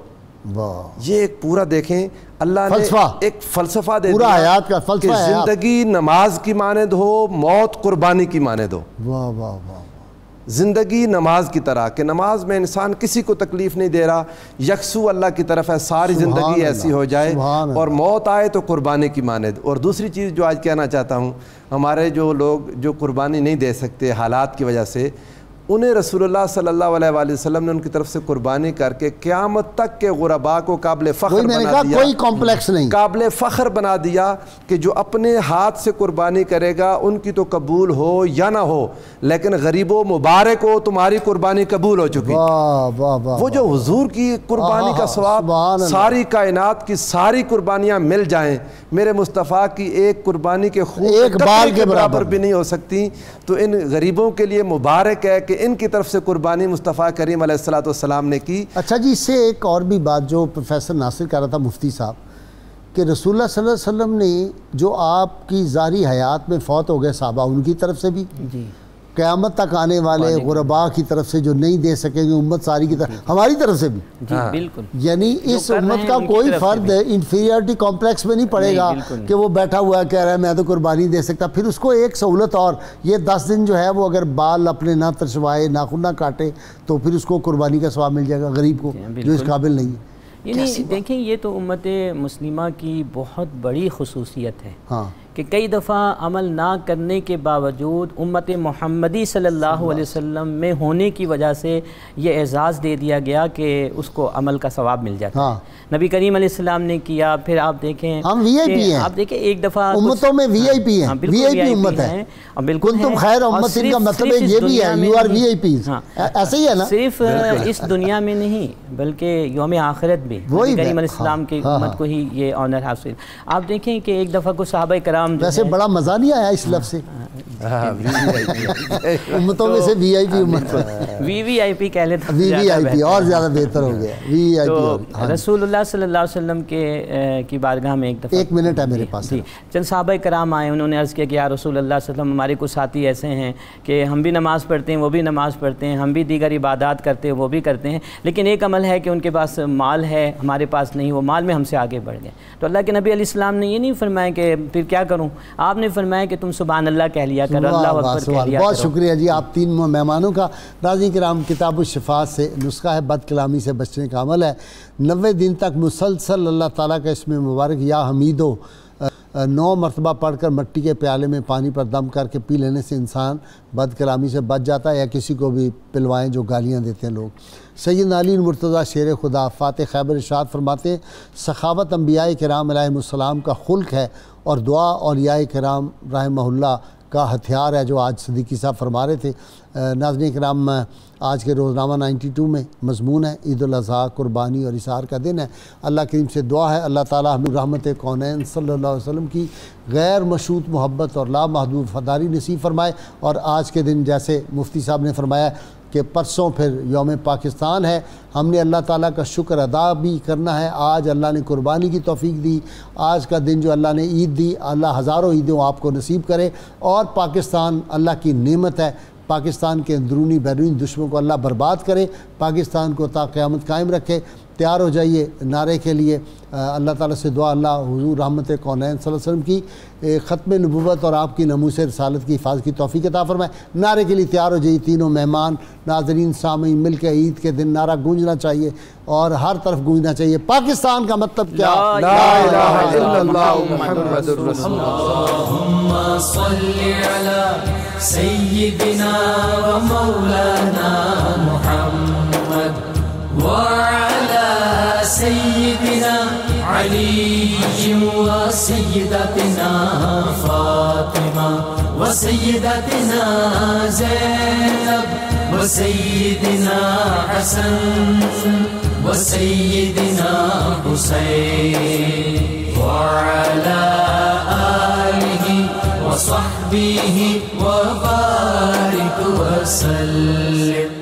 یہ ایک پورا دیکھیں۔ اللہ نے فلسفہ۔ ایک فلسفہ دے پورا دیا حیات کا فلسفہ کہ۔ زندگی نماز کی مانند ہو موت قربانی کی مانند ہو واہ واہ واہ زندگی نماز کی طرح کہ نماز میں انسان کسی کو تکلیف نہیں دے رہا یکسو اللہ کی طرف ہے ساری زندگی ایسی ہو جائے اور موت آئے تو قربانی کی ماند اور دوسری چیز جو آج کہنا چاہتا ہوں ہمارے جو لوگ جو قربانی نہیں دے سکتے حالات کی وجہ سے انہیں رسول اللہ صلی اللہ علیہ وآلہ وسلم نے ان کی طرف سے قربانی کر کے قیامت تک کے غربا کو قابل فخر بنا دیا کوئی کمپلیکس نہیں۔ قابل فخر بنا دیا کہ جو اپنے ہاتھ سے قربانی کرے گا ان کی تو قبول ہو یا نہ ہو لیکن غریب و مبارک ہو تمہاری قربانی قبول ہو چکی۔ وہ جو حضور کی قربانی کا ثواب۔ ساری کائنات کی ساری قربانیاں مل جائیں میرے مصطفیٰ کی ایک قربانی کے خون ایک بال کے برابر۔ بھی نہیں ہو سکتی۔ تو ان غریبوں کے لیے مبارک ہے کہ ان کی طرف سے قربانی مصطفیٰ کریم علیہ السلاۃ والسلام نے کی۔ اچھا جی اس سے ایک اور بھی بات جو پروفیسر ناصر کر رہا تھا مفتی صاحب کہ رسول اللہ صلی اللہ علیہ وسلم نے جو آپ کی ظاہری حیات میں فوت ہو گئے صحابہ ان کی طرف سے بھی؟ جی۔ قیامت تک آنے والے غربا کی طرف سے جو نہیں دے سکیں گے امت ساری کی طرف ہماری طرف سے بھی۔ جی بالکل۔ یعنی اس امت کا کوئی فرد انفیریٹی کمپلیکس میں نہیں پڑے گا۔ کہ وہ بیٹھا ہوا ہے کہہ رہا ہے میں تو قربانی دے سکتا۔ پھر اس کو ایک سہولت اور یہ دس دن جو ہے وہ اگر بال اپنے نہ ترشوائے ناخن نہ کاٹے تو پھر اس کو قربانی کا ثواب مل جائے گا غریب کو جی، جو اس۔ قابل نہیں ہے۔ یعنی دیکھیں یہ تو امت مسلمہ کی بہت بڑی خصوصیت ہے۔ ہاں۔ کہ کئی دفعہ عمل نہ کرنے کے باوجود امت محمدی صلی اللہ علیہ وسلم میں ہونے کی وجہ سے یہ اعزاز دے دیا گیا کہ اس کو عمل کا ثواب مل جاتا ہاں۔ ہے۔ نبی کریم علیہ السلام نے کیا پھر آپ دیکھیں ہم VIP کہ ہیں۔ آپ دیکھیں ایک دفعہ امتوں میں وی آئی پی ہاں، ہیں۔ بالکل وی آئی پی امت ہے۔ ہیں، بالکل کن تم۔ خیر امت ان صرف- کا مطلب یہ بھی ہے دنیا میں یو آر نہیں- وی آئی ہاں۔ ایسے ہی ہے نا؟ صرف اس دنیا میں نہیں بلکہ یوم آخرت بھی۔ نبی کریم علیہ السلام کی ہاں، ہاں۔ امت کو ہی یہ آنر حاصل۔ آپ دیکھیں کہ ایک دفعہ کچھ صحابہ کرام جو ویسے بڑا مزہ نہیں آیا اس لفظ سے؟ ہاں، امتوں میں سے وی آئی پی امت۔ وی وی آئی پی کہہ لیتا وی وی آئی پی اور زیادہ بہتر ہو گیا۔ وی آئی تو پی رسول اللہ صلی اللہ علیہ وسلم کے کی بارگاہ میں ایک دفعہ ایک منٹ ہے میرے پاس جی چند صحابہ کرام آئے انہوں نے عرض کیا کہ یا رسول اللہ صلی اللہ علیہ وسلم ہمارے کچھ ساتھی ایسے ہیں کہ ہم بھی نماز پڑھتے ہیں وہ بھی نماز پڑھتے ہیں ہم بھی دیگر عبادات کرتے ہیں وہ بھی کرتے ہیں۔ لیکن ایک عمل ہے کہ ان کے پاس مال ہے ہمارے پاس نہیں وہ مال میں ہم سے آگے بڑھ گئے۔ تو اللہ کے نبی علیہ السلام نے یہ نہیں فرمایا کہ پھر کیا کروں۔ آپ نے فرمایا کہ تم سبحان اللہ کہہ لیا کرو اللہ اکبر کہہ لیا بہت شکریہ جی آپ تین مہمانوں کا۔ ناظرین کرام کتاب الشفاعت سے نسخہ ہے بد کلامی سے بچنے کا عمل ہے۔ نوے دن تک مسلسل اللہ تعالیٰ کا اس میں مبارک یا حمیدو نو مرتبہ پڑھ کر مٹی کے پیالے میں پانی پر دم کر کے پی لینے سے انسان بد کلامی سے بچ جاتا ہے یا کسی کو بھی پلوائیں جو گالیاں دیتے ہیں لوگ۔ سید علی مرتضیٰ شیر خدا فاتح خیبر ارشاد فرماتے ہیں سخاوت انبیاء کرام علیہ السلام کا خلق ہے۔ اور دعا اولیاء کرام رحمہ اللہ کا ہتھیار ہے جو آج صدیقی صاحب فرما رہے تھے۔ ناظرین کرام آج کے روزنامہ نائنٹی ٹو میں مضمون ہے، عید الاضحیٰ، قربانی اور اثار کا دن ہے۔ اللہ کریم سے دعا ہے، اللہ تعالیٰ ہمیں رحمت کونین صلی اللہ علیہ وسلم کی غیر مشروط محبت اور لامحدود فداری نصیب فرمائے۔ اور آج کے دن جیسے مفتی صاحب نے فرمایا کہ پرسوں پھر یوم پاکستان ہے، ہم نے اللہ تعالیٰ کا شکر ادا بھی کرنا ہے۔ آج اللہ نے قربانی کی توفیق دی، آج کا دن جو اللہ نے عید دی، اللہ ہزاروں عیدوں آپ کو نصیب کرے۔ اور پاکستان اللہ کی نعمت ہے۔ پاکستان کے اندرونی بیرونی دشمنوں کو اللہ برباد کرے۔ پاکستان کو تا قیامت قائم رکھے۔ تیار ہو جائیے نعرے کے لیے۔ اللہ تعالیٰ سے دعا اللہ حضور رحمت کونین صلی اللہ علیہ وسلم کی ختم نبوت اور آپ کی نموس رسالت کی حفاظت کی توفیق عطا فرمائے۔ نعرے کے لیے تیار ہو جائیے تینوں مہمان۔ ناظرین سامعین مل کے عید کے دن نعرہ گونجنا چاہیے اور ہر طرف گونجنا چاہیے۔ پاکستان کا مطلب کیا؟ لا الہ الا اللہ محمد الرسول اللهم صل على سيدنا ومولانا محمد وعلى سيدنا علي وسيدتنا فاطمة وسيدتنا زينب وسيدنا حسن وسيدنا حسين وعلى آله وصحبه وبارك وسلم